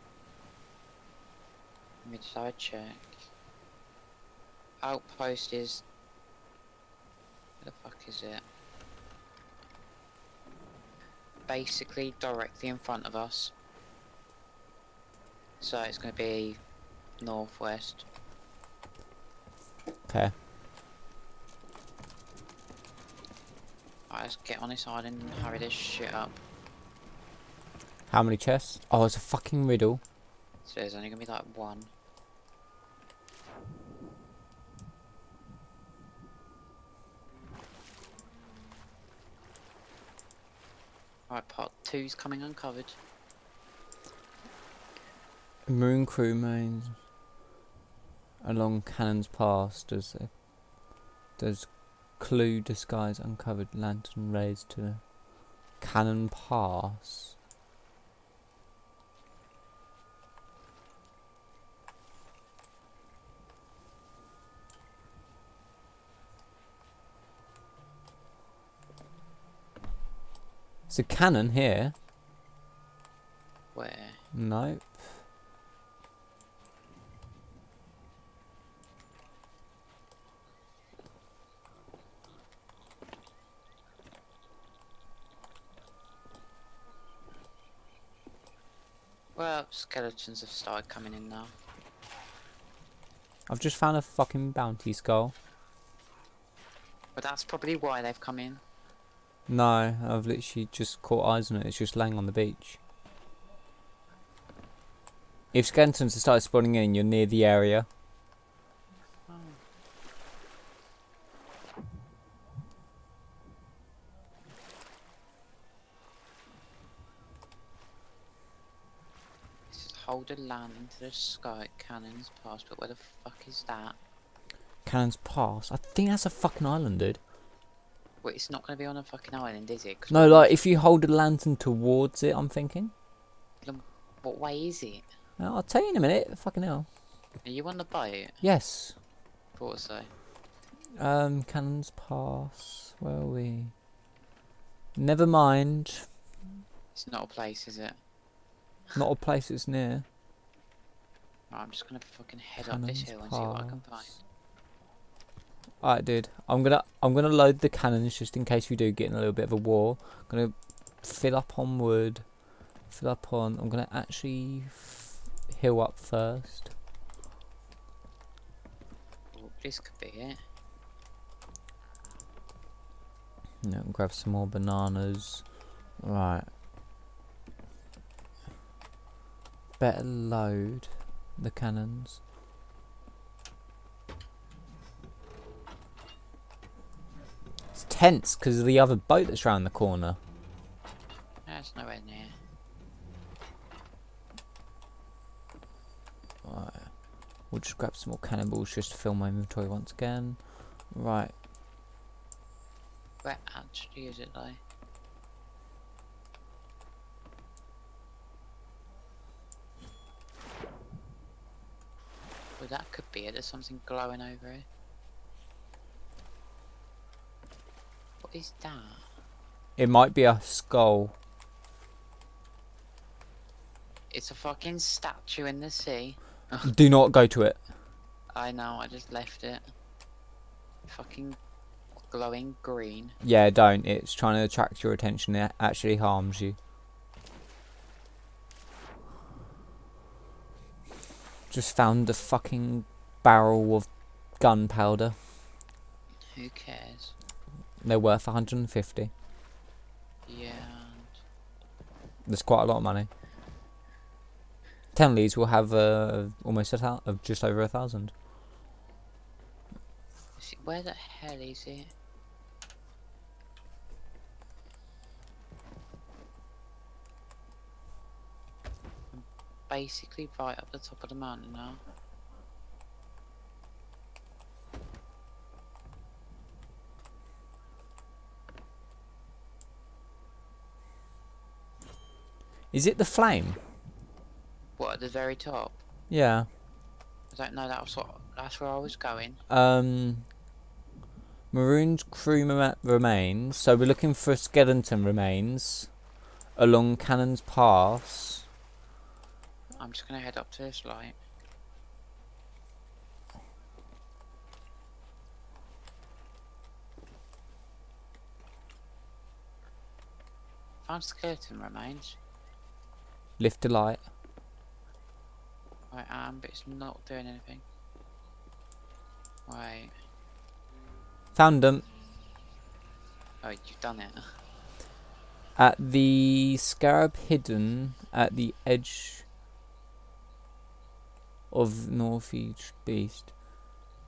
Let me side check. Outpost is. Where the fuck is it? Basically, directly in front of us. So it's going to be northwest. Okay. Alright, let's get on this island and hurry this shit up. How many chests? Oh, it's a fucking riddle. So there's only going to be like one. Alright, part two's coming uncovered. Maroon crew mains along Cannon's Pass. Does a, does clue disguise uncovered lantern raised to Cannon Pass? It's a cannon here. Where? Nope. Well, skeletons have started coming in now. I've just found a fucking bounty skull. But that's probably why they've come in. No, I've literally just caught eyes on it. It's just laying on the beach. If skeletons have started spawning in, you're near the area. This hold a land into the sky cannons pass, but where the fuck is that? Cannon's Pass. I think that's a fucking island, dude. Wait, it's not going to be on a fucking island, is it? No, like if you hold a lantern towards it, I'm thinking. What way is it? I'll tell you in a minute. Fucking hell. Are you on the boat? Yes. Thought so. Um, Cannon's Pass. Where are we? Never mind. It's not a place, is it? Not a place it's near. Right, I'm just going to fucking head up this Cannon's hill and see what I can find. Alright, dude. I'm gonna I'm gonna load the cannons just in case we do get in a little bit of a war. I'm gonna fill up on wood. Fill up on. I'm gonna actually f- heal up first. Oh, this could be it. No, grab some more bananas. Right. Better load the cannons. Tense because of the other boat that's round the corner. That's nowhere near. Right. We'll just grab some more cannonballs just to fill my inventory once again. Right. Where actually is it though? Well, that could be it. There's something glowing over here. What is that? It might be a skull. It's a fucking statue in the sea. Do not go to it. I know, I just left it. Fucking glowing green. Yeah, don't. It's trying to attract your attention. It actually harms you. Just found a fucking barrel of gunpowder. Who cares? They're worth 150. Yeah. There's quite a lot of money. Ten of these will have uh, almost a thou- uh, just over a thousand. Where the hell is it? I'm basically right up the top of the mountain now. Is it the flame? What at the very top? Yeah. I don't know. That was what. That's where I was going. Um. Marooned crew remains. So we're looking for skeleton remains along Cannon's Pass. I'm just gonna head up to this light. Found skeleton remains. Lift a light. I am, but it's not doing anything. Wait. Found them Oh, you've done it. at the scarab hidden at the edge of northeast beast.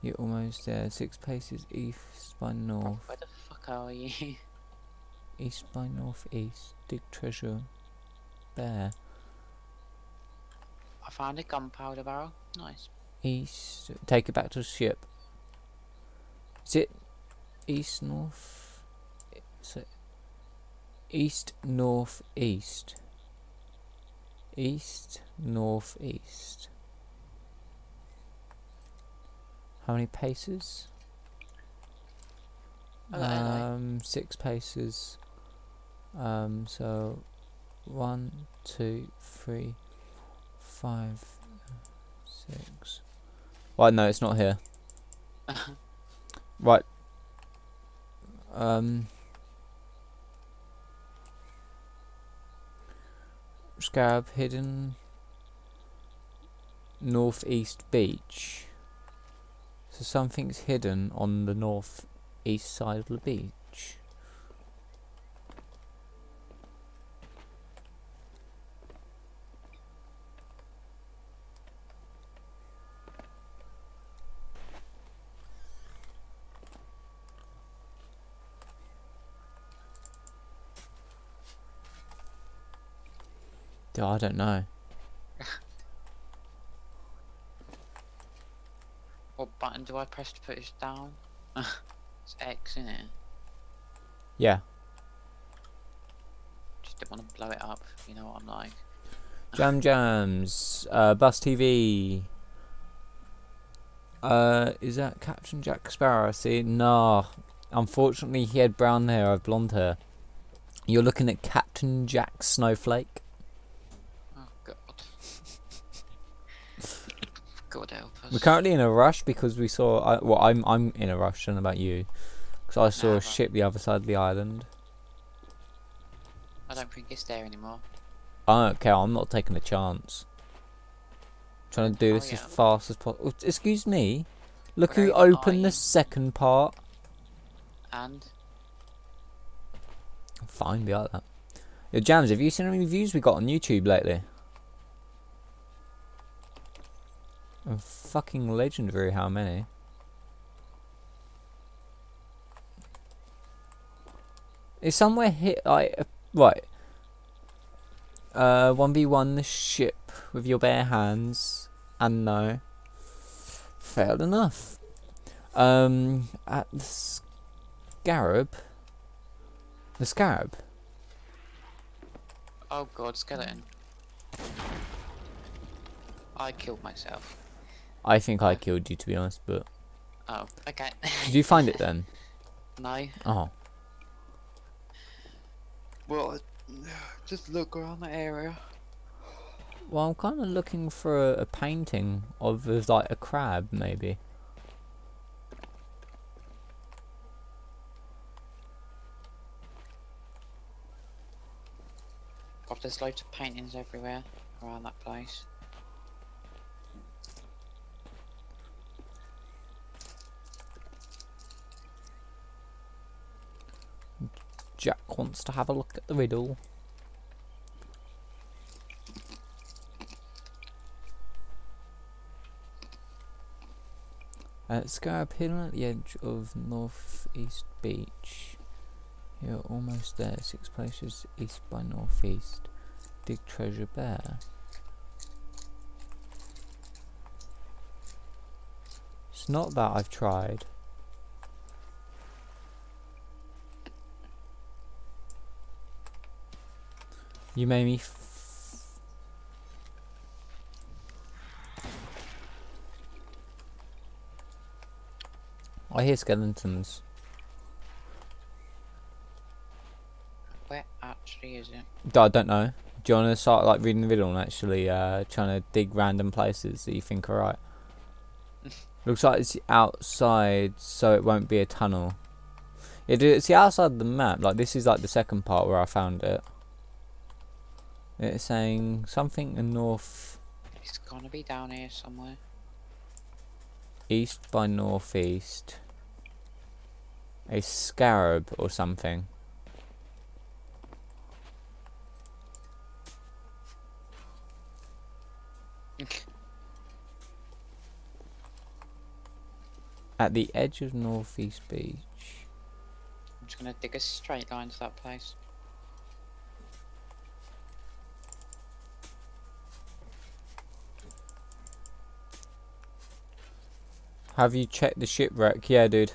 You're almost there. Six paces east by north. Where the fuck are you? East by northeast. Dig treasure. There. I found a gunpowder barrel. Nice. East. Take it back to the ship. Is it east north? So east north east. East north east. How many paces? Oh, Um, six paces. Um, so one, two, three, five, six. Right, no, it's not here. Right. Um. Scarab hidden. Northeast beach. So something's hidden on the northeast side of the beach. Dude, I don't know. What button do I press to put this down? it's X, isn't it? Yeah. Just didn't want to blow it up. You know what I'm like. Jam Jams, uh, Bus TV. Uh, is that Captain Jack Sparrow? See, nah. Unfortunately, he had brown hair. I have blonde hair. You're looking at Captain Jack Snowflake. Oh god. God help us. We're currently in a rush because we saw. I, well, I'm I'm in a rush. I don't know about you, because I saw Nah, a ship the other side of the island. I don't think it's there anymore. I don't care. I'm not taking a chance. I'm trying to do Oh, this as fast as possible. Oh, excuse me. Look who Where are opened the second part. And Fine, be like that. Yo, Jams, have you seen any views we got on YouTube lately? Oh, fucking legendary, how many? Is somewhere hit like uh, right? Uh, one v one the ship with your bare hands, and no. Fair enough. Um, at the scarab. The scarab. oh god, skeleton. I killed myself. I think I killed you to be honest, but Oh, okay. did you find it then? no. Oh, Well, just look around the area. Well, I'm kind of looking for a, a painting of, of like a crab, maybe. God, there's loads of paintings everywhere around that place. Jack wants to have a look at the riddle. Uh, Scarab hidden at the edge of northeast beach. You're almost there. Six places east by northeast. Dig treasure bear. It's not that I've tried. You made me. F- I hear skeletons. Where actually is it? I don't know. Do you want to start like reading the riddle and actually uh, trying to dig random places that you think are right? Looks like it's outside, so it won't be a tunnel. It, it's the outside of the map. Like this is like the second part where I found it. It's saying something in north It's gonna be down here somewhere. east by northeast. A scarab or something. At the edge of northeast beach. I'm just gonna dig a straight line to that place. Have you checked the shipwreck? Yeah, dude.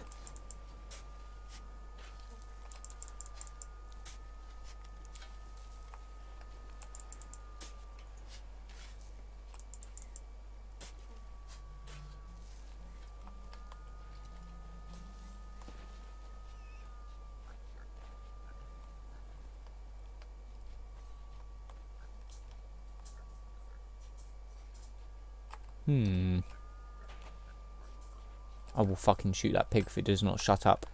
Hmm. I will fucking shoot that pig if it does not shut up.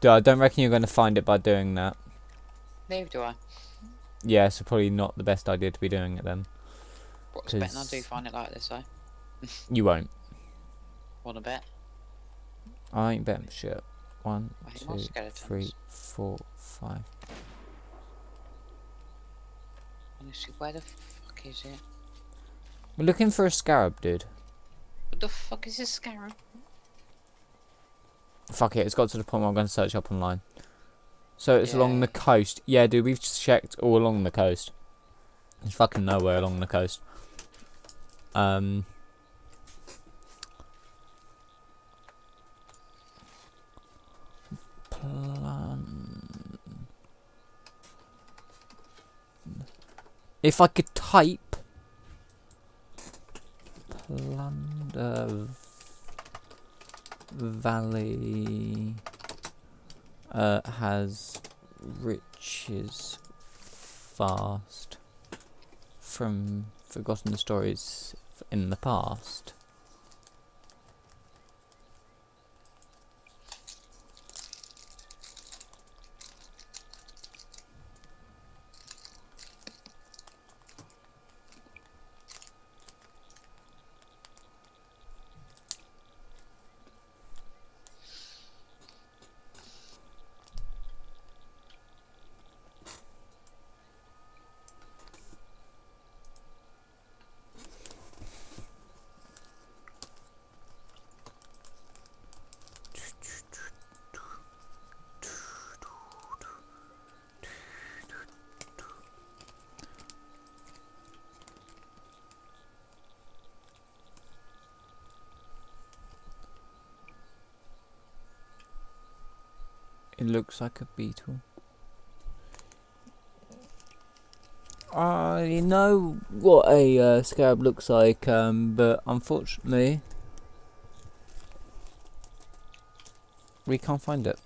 Dude, I don't reckon you're going to find it by doing that. Neither do I. Yeah, so probably not the best idea to be doing it then. What's betting I do find it like this though? You won't. Wanna bet? I ain't betting shit. One, two, three, four, five. I hate more two, skeletons. three, four, five. Honestly, where the fuck is it? We're looking for a scarab, dude. What the fuck is this scarab? Fuck it, it's got to the point where I'm going to search up online. So it's along the coast. Yeah, dude, we've just checked all along the coast. There's fucking nowhere along the coast. Um. Plan. If I could type. Plunder Valley uh, has riches fast from forgotten stories in the past. It looks like a beetle. I know what a uh, scarab looks like, um, but unfortunately, we can't find it.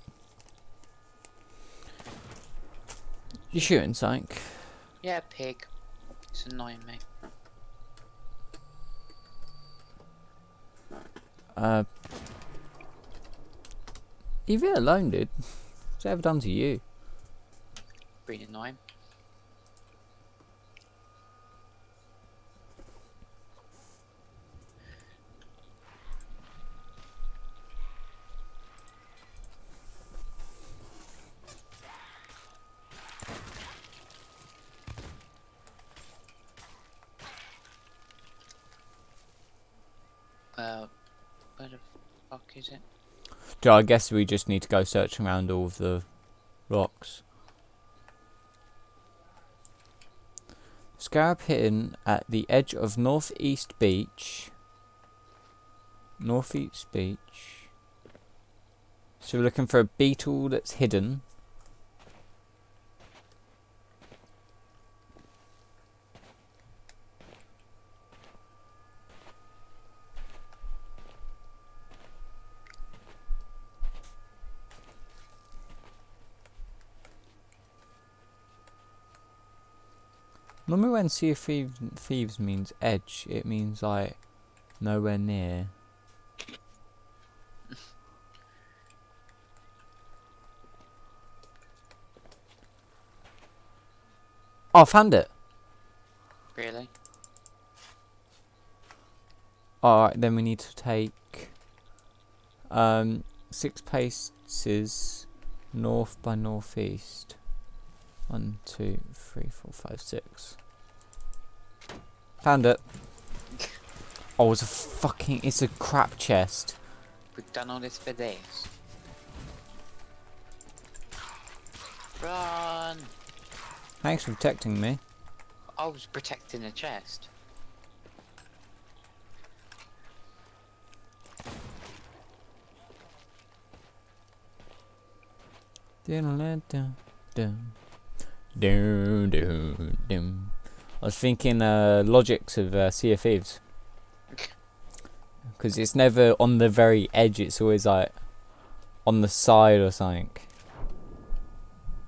You're shooting, Sank. Yeah, pig. It's annoying me. Uh, leave it alone, dude. What's it ever done to you? Really annoying. Uh, where the fuck is it? Joe, I guess we just need to go searching around all of the rocks. Scarab hidden at the edge of Northeast Beach. Northeast Beach. So we're looking for a beetle that's hidden. Normally when Sea of Thieves, Thieves means edge, it means like nowhere near. oh, I found it. Really? Alright, then we need to take um, six paces north by northeast. One, two, three, four, five, six. Found it. Oh, it's a fucking. It's a crap chest. We've done all this for this. Run! Thanks for protecting me. I was protecting the chest. Dun, dun, dun. Dun, dun, dun. I was thinking uh, logics of uh, Sea of Thieves. Because it's never on the very edge, it's always like on the side or something.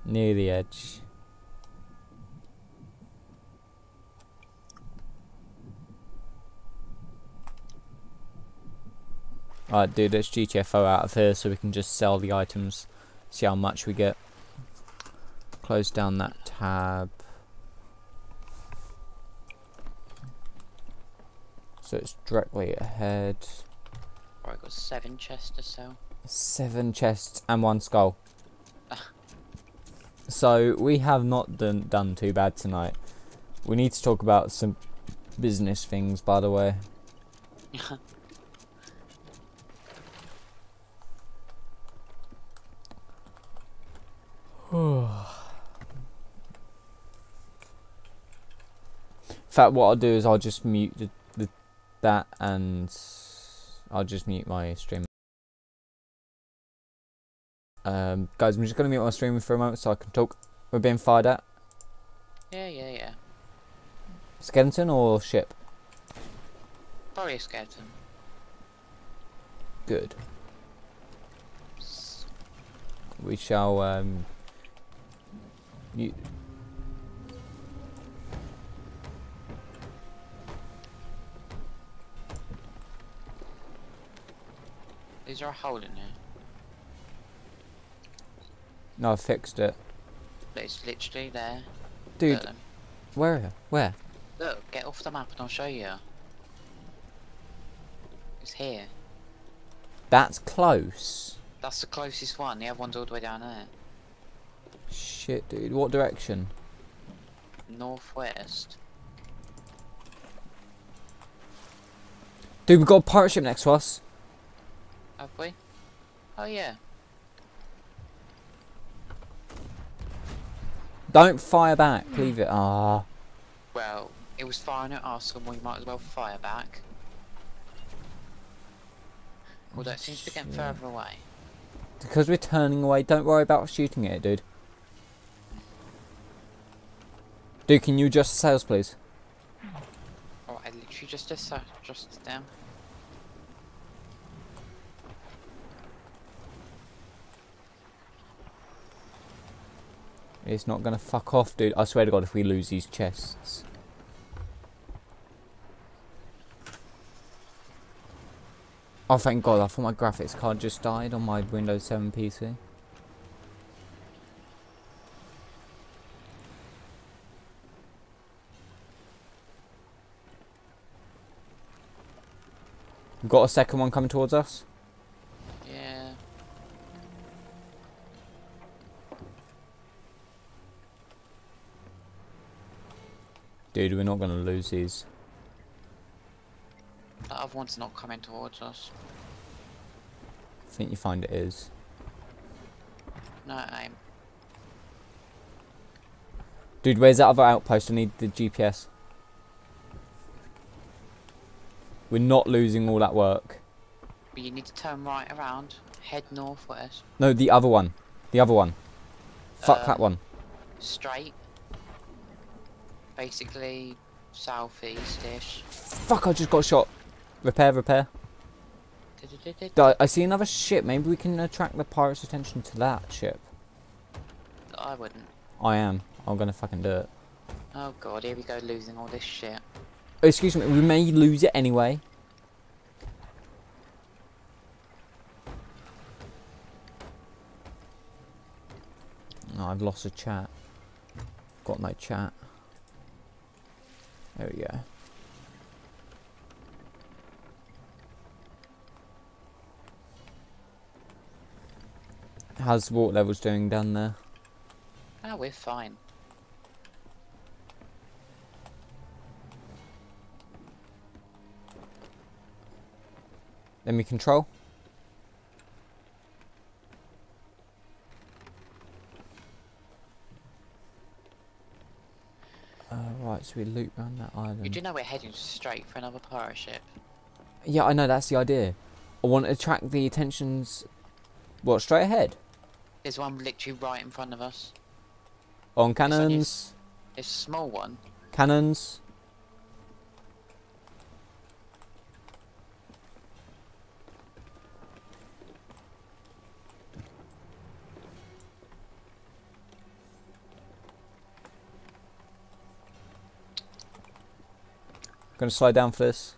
Near the edge. Alright, dude, let's GTFO out of here so we can just sell the items, see how much we get. Close down that tab. So it's directly ahead. Right, got seven chests to sell. Seven chests and one skull. so we have not done done too bad tonight. We need to talk about some business things, by the way. In fact, what I'll do is I'll just mute the that and I'll just mute my stream. Um, guys, I'm just gonna mute my stream for a moment so I can talk. We're being fired at. Yeah, yeah, yeah. Skeleton or ship? Probably a skeleton. Good. We shall um. Mute. Is there a hole in there? No, I fixed it. But it's literally there. Dude, Look, where? Where? look, get off the map and I'll show you. It's here. That's close. That's the closest one. The other one's all the way down there. Shit, dude. What direction? Northwest. Dude, we've got a pirate ship next to us. Have we? Oh yeah. Don't fire back. Leave it. Ah. Well, it was firing at us, so we might as well fire back. Although it seems to be getting further away. Because we're turning away, don't worry about shooting it, dude. Dude, can you adjust the sails, please? Oh, I literally just just just down. It's not gonna fuck off, dude. I swear to God, if we lose these chests. Oh, thank God. I thought my graphics card just died on my Windows 7 PC. Got a second one coming towards us? Dude, we're not gonna lose these. That other one's not coming towards us. I think you find it is. No, it ain't. Dude, where's that other outpost? I need the GPS. We're not losing all that work. But you need to turn right around, head northwest, No, the other one. The other one. Fuck that Um, one. straight. Basically, southeast-ish. Fuck, I just got shot. Repair, repair. I, see another ship. Maybe we can attract the pirates' attention to that ship. I wouldn't. I am. I'm gonna fucking do it. Oh god, here we go losing all this shit. Oh, excuse me, we may lose it anyway. No, I've lost a chat. Got no chat. There we go. How's the water levels doing down there? Oh, we're fine. Let me control. Uh, right, so we loop around that island. You do know we're heading straight for another pirate ship. Yeah, I know, that's the idea. I want to attract the attentions... What, straight ahead? There's one literally right in front of us. On It's on cannons. It's a small one. Cannons. Gonna slide down for this.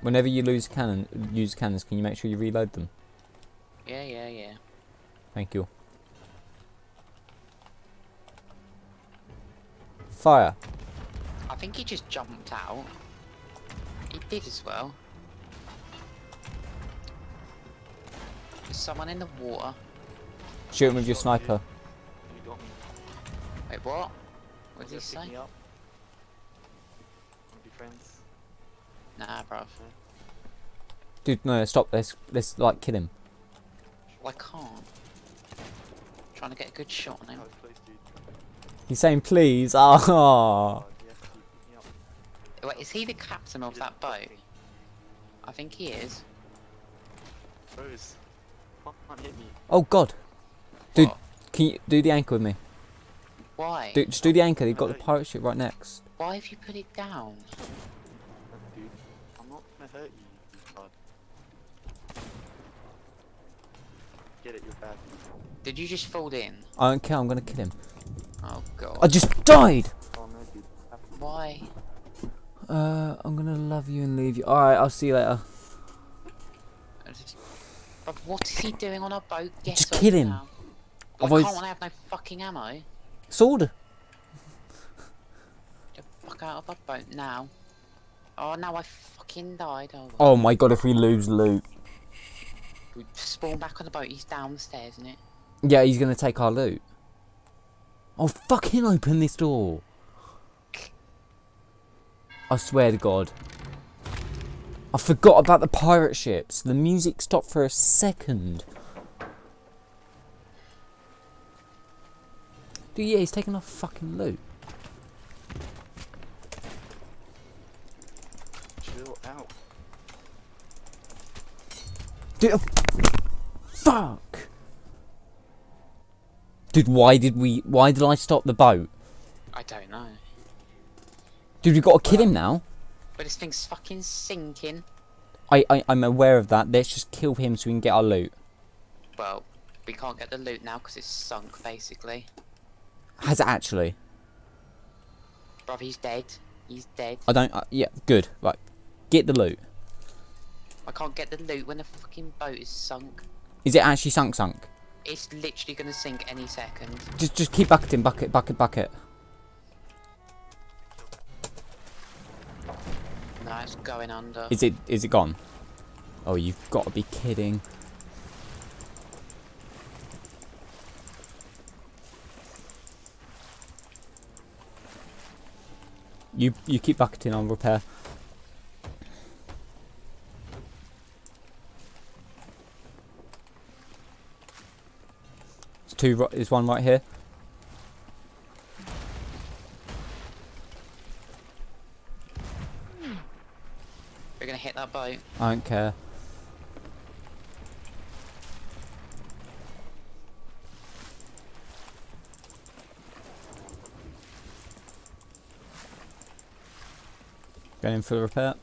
Whenever you lose cannon, use cannons, can you make sure you reload them? Yeah, yeah, yeah. Thank you. Fire. I think he just jumped out. He did as well. There's someone in the water. Shoot him with your sniper. You got me. Wait, what? What did he Wanna pick say? me up? Wanna be friends? Nah, bruv. Dude, no, stop. Let's, let's like kill him. I can't. trying to get a good shot on him. Oh, close. He's saying please. Ah. Oh, yes, dude, pick me up. Wait, is he the captain of that boat? I think he is. Rose, come on, hit me. Oh God. Dude. What? Can you do the anchor with me? Why? Dude, just do the anchor. You've got the pirate ship right next. Why have you put it down? Dude, I'm not gonna hurt you, you. Get it, you're bad. Did you just fold in? I don't care. I'm gonna kill him. Oh god. I just died. Oh no, dude. Why? Uh, I'm gonna love you and leave you. All right, I'll see you later. But what is he doing on a boat? Get Just kill him. now. Well, Otherwise- I can't have no fucking ammo. Sword. Get the fuck out of a boat now. Oh no, I fucking died. Oh. Oh my God! If we lose loot. We spawn back on the boat. He's downstairs, isn't it? Yeah, he's gonna take our loot. Oh, fucking open this door. I swear to God. I forgot about the pirate ships. The music stopped for a second. Dude, yeah, he's taking off fucking loot. Chill out. Dude, uh, fuck. Dude, why did we? Why did I stop the boat? I don't know. Dude, we got to kill him now. But this thing's fucking sinking. I, I I'm aware of that. Let's just kill him so we can get our loot. Well, we can't get the loot now because it's sunk, basically. Has it actually? Bruv, he's dead. He's dead. I don't. Uh, yeah, good. Right, get the loot. I can't get the loot when the fucking boat is sunk. Is it actually sunk? Sunk. It's literally gonna sink any second. Just just keep bucketing, bucket, bucket, bucket. It's going under. Is it is it gone? Oh, you've got to be kidding. You you keep bucketing on repair. There's two. There's one right here. Hit that boat. I don't care. Going in for the repair.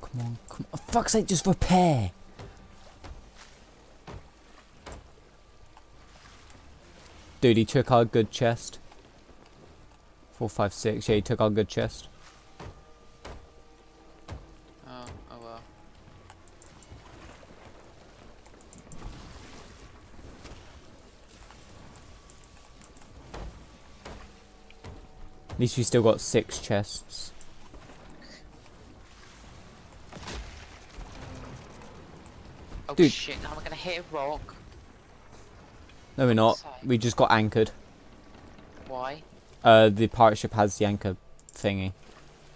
Come on, come on. For fuck's sake, just repair. Dude, he took our good chest. Four, five, six. Yeah, he took our good chest. Oh, oh well. At least we still got six chests. Oh Dude. shit, now we're gonna hit a rock. No, we're not. Side. We just got anchored. Why? Uh, the pirate ship has the anchor thingy.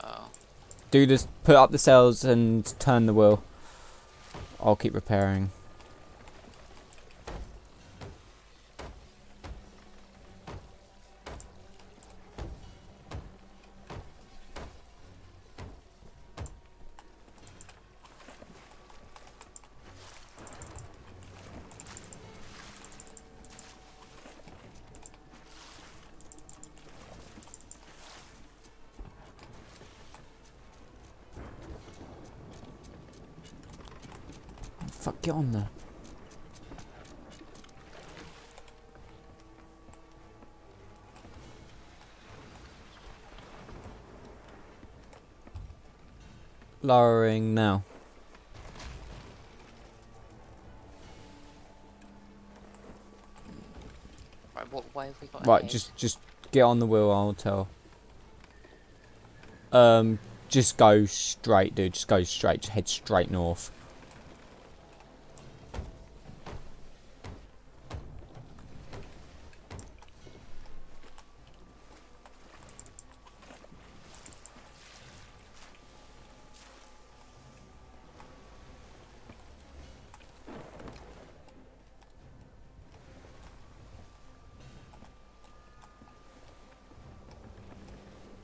Oh. Do this. Put up the sails and turn the wheel. I'll keep repairing. Fuck, get on there. Lowering now. Right, what way have we got Right, just just get on the wheel. I'll tell. Um, just go straight, dude. Just go straight. Just head straight north.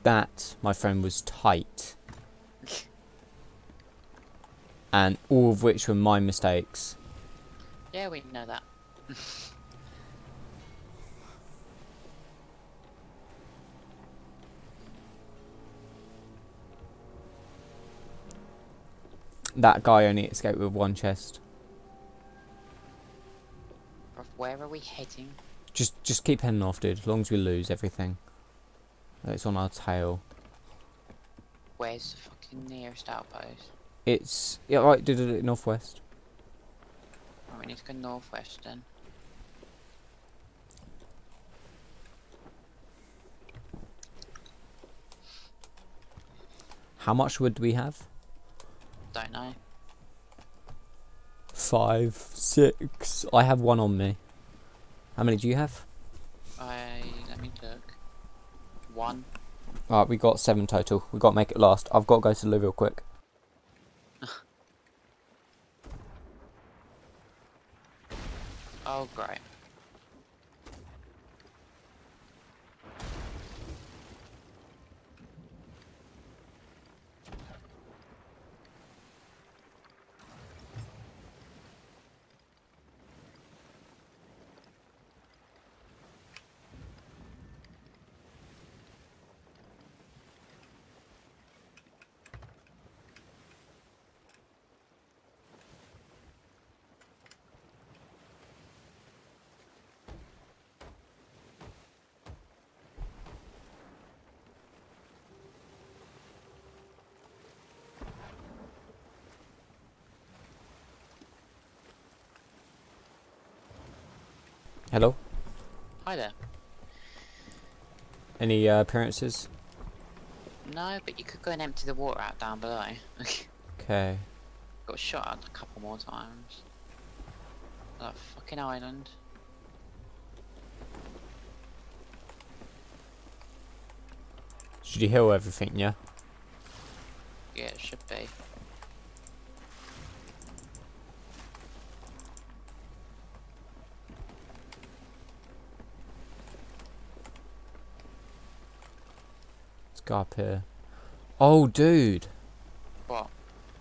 That, my friend, was tight. and all of which were my mistakes. Yeah, we know that. That guy only escaped with one chest. Where are we heading? Just just keep heading off, dude. As long as we lose everything. It's on our tail. Where's the fucking nearest outpost? It's yeah, right, dude, dude, northwest. Oh, we need to go northwest then. How much wood do we have? Don't know. Five, six. I have one on me. How many do you have? I let me look. One. Alright, we got seven total. We got to make it last. I've got to go to the loo real quick. Oh great. Hello. Hi there. Any uh, appearances? No, but you could go and empty the water out down below. Okay. Got shot at a couple more times. That fucking island. Should you heal everything? Yeah. Yeah, it should be. Let's up here. Oh, dude. What?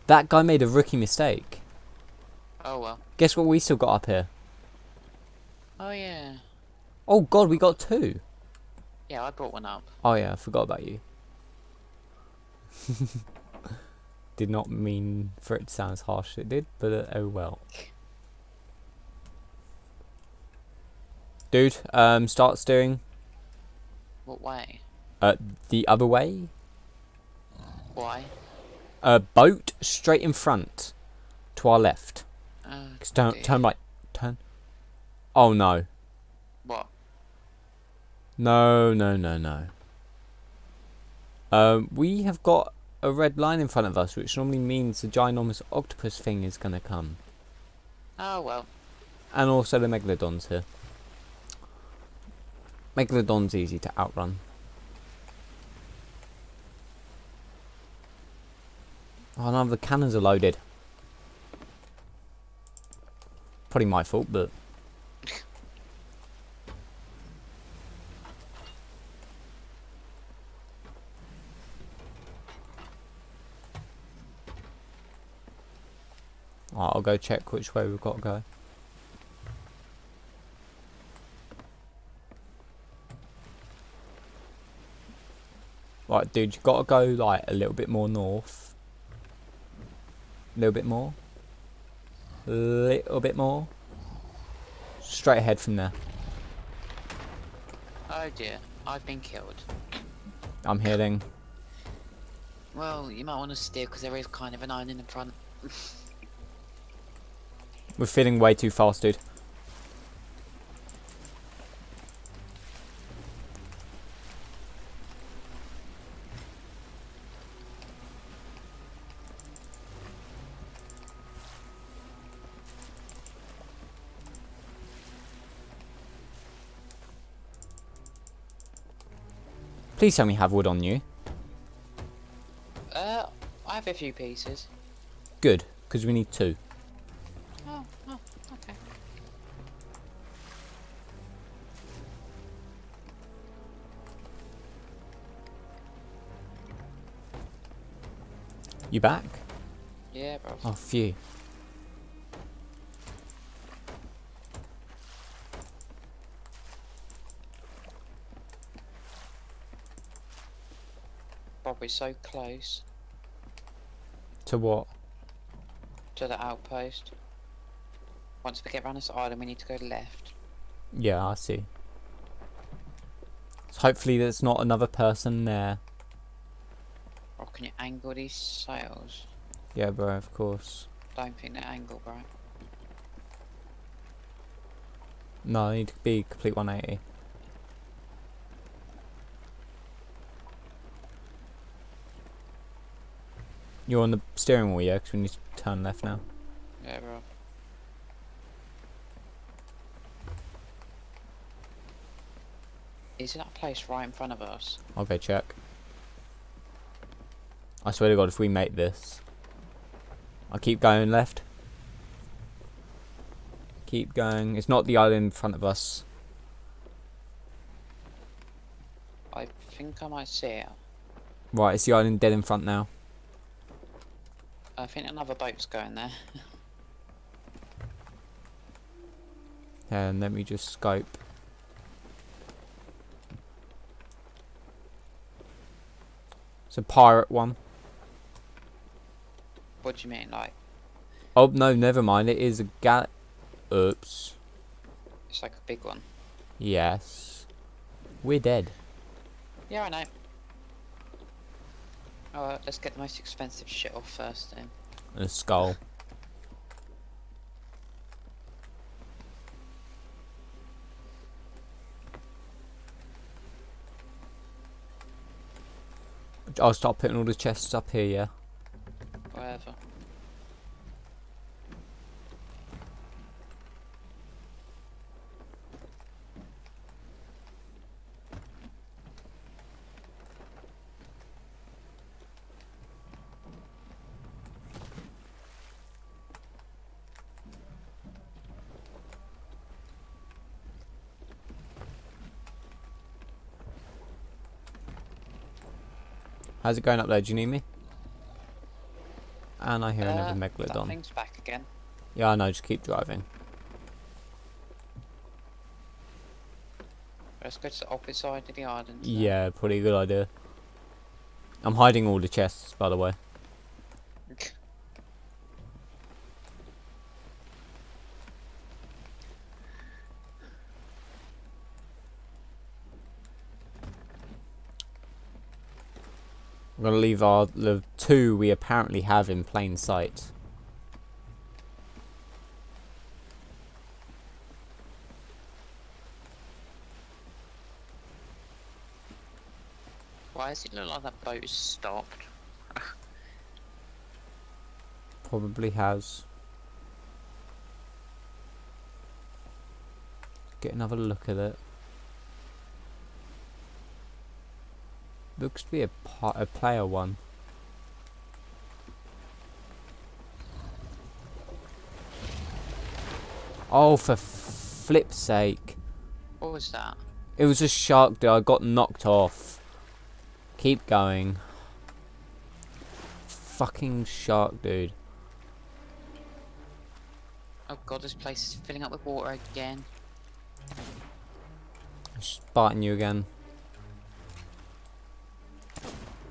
That guy made a rookie mistake. Oh well. Guess what we still got up here? Oh yeah. Oh god, we got two. Yeah, I brought one up. Oh yeah, I forgot about you. did not mean for it to sound as harsh as it did, but uh, oh well. Dude, um, start steering What way? Uh, the other way. Why? A boat straight in front, to our left. 'Cause turn, turn right, turn. Oh no, What? no, no, no, no. Um, we have got a red line in front of us, which normally means the ginormous octopus thing is gonna come. Oh well. And also the Megalodon's here. Megalodon's easy to outrun. Oh no, the cannons are loaded. Probably my fault, but... Alright, I'll go check which way we've got to go. Right, dude, you gotta go like a little bit more north. A little bit more. Little bit more. Straight ahead from there. Oh dear. I've been killed. I'm healing. Well, you might want to steer because there is kind of an island in the front. We're feeling way too fast, dude. Please tell me you have wood on you. Uh, I have a few pieces. Good, because we need two. Oh, oh, okay. You back? Yeah, bro. Oh, phew. We're so close To what? to the outpost. Once we get around this island, we need to go left. Yeah, I see. So hopefully there's not another person there. Or can you angle these sails? Yeah, bro, of course. Don't think they're angled, bro. No, they need to be complete 180. You're on the steering wheel, yeah? Because we need to turn left now. Yeah, bro. Is that place right in front of us? I'll go check. I swear to God, if we make this, I'll keep going left. Keep going. It's not the island in front of us. I think I might see it. Right, it's the island dead in front now. I think another boat's going there. And let me just scope. It's a pirate one. what do you mean? Like, Oh no, never mind. It is a gal. Oops. it's like a big one. Yes. We're dead. Yeah, I know. Alright, let's get the most expensive shit off first then. And a skull. I'll start putting all the chests up here, yeah? Whatever. How's it going up there? Do you need me? And I hear Uh, another That megalodon. thing's back again. Yeah, I know. Just keep driving. Let's go to the opposite side of the island. Yeah, pretty good idea. I'm hiding all the chests, by the way. I'm gonna leave our the two we apparently have in plain sight. Why does it look like that boat is stopped? Probably has. Get another look at it. Looks to be a, a player one. Oh, for flip's sake. What was that? It was a shark dude. I got knocked off. Keep going. Fucking shark dude. Oh god, this place is filling up with water again. Biting you again.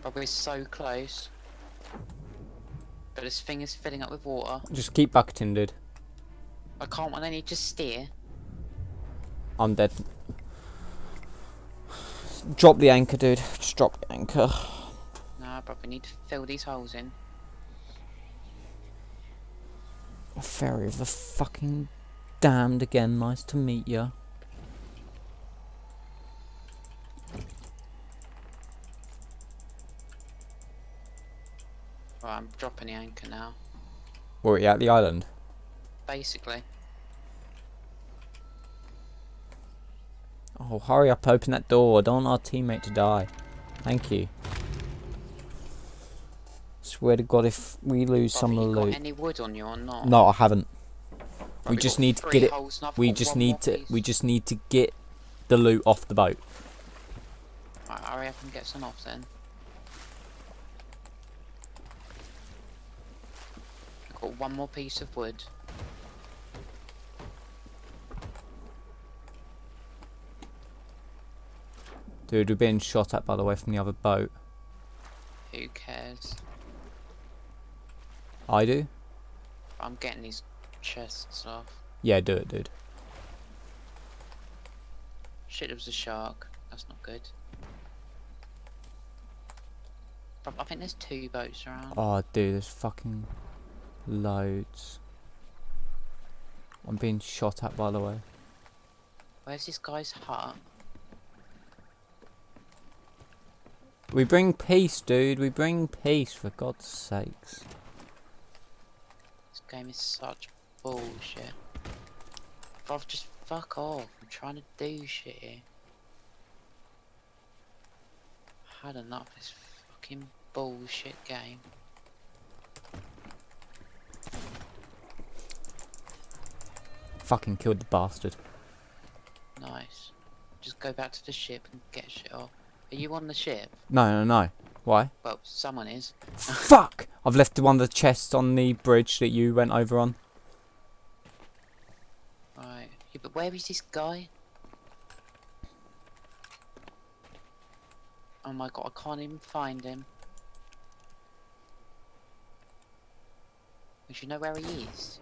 Probably so close. But this thing is filling up with water. Just keep bucketing, dude. I can't when I need to steer. I'm dead. Drop the anchor, dude. Just drop the anchor. No, I probably need to fill these holes in. A Ferry of the fucking damned again. Nice to meet ya. I'm dropping the anchor now. Were you at the island? Basically. Oh, hurry up, open that door. I don't want our teammate to die. Thank you. Swear to God, if we lose Brother, some of you the got loot. any wood on you or not? No, I haven't. We just need to get it. holes and I've We just need to. piece. We just need to get the loot off the boat. Right, hurry up and get some off then. Got one more piece of wood. Dude, we're being shot at by the way from the other boat. Who cares? I do. I'm getting these chests off. Yeah, do it, dude. Shit, there was a shark. That's not good. I think there's two boats around. Oh, dude, there's fucking loads. I'm being shot at, by the way. Where's this guy's hut? We bring peace, dude. We bring peace, for God's sakes. This game is such bullshit. Bruv, just fuck off. I'm trying to do shit here. I Had enough of this fucking bullshit game. Fucking killed the bastard. Nice. Just go back to the ship and get shit off. Are you on the ship? No, no, no. Why? Well, someone is. Fuck! I've left one of the chests on the bridge that you went over on. Right. Yeah, but where is this guy? Oh my god, I can't even find him. Would you know where he is?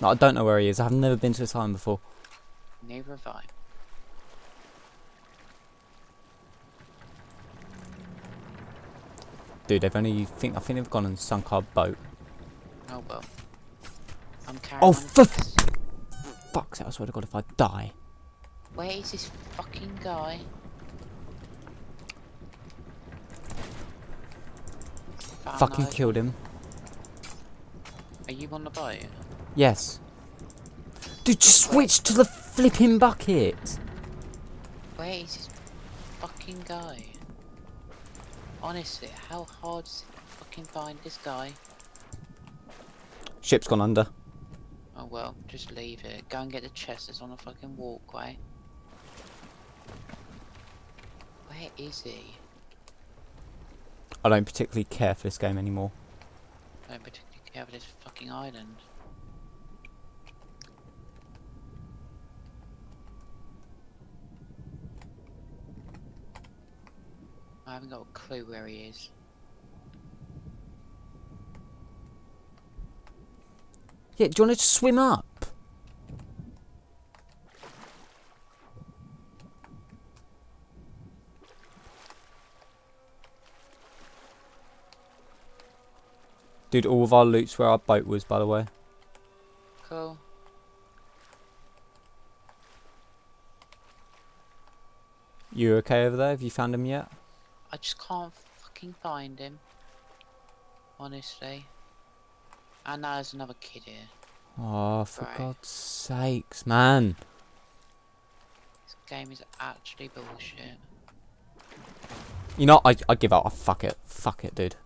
No, I don't know where he is. I've never been to this island before. Neither have I. Dude, they've only think I think they've gone and sunk our boat. Oh well. I'm carrying Oh, on fu- this. Fuck's sake, I swear to God if I die. Where is this fucking guy? Fucking killed him. Are you on the boat? Yes. Dude, just switch to the flipping bucket. Where is this fucking guy? Honestly, how hard is it to fucking find this guy? Ship's gone under. Oh well, just leave it. Go and get the chest that's on the fucking walkway. Where is he? I don't particularly care for this game anymore. I don't particularly care for this fucking island. Haven't got a clue where he is. Yeah, do you want to swim up? Dude, all of our loot's where our boat was, by the way. Cool. You okay over there? Have you found him yet? I just can't fucking find him. Honestly. And now there's another kid here. Oh, for Right. God's sakes, man. This game is actually bullshit. You know, I, I give up. I fuck it. Fuck it, dude.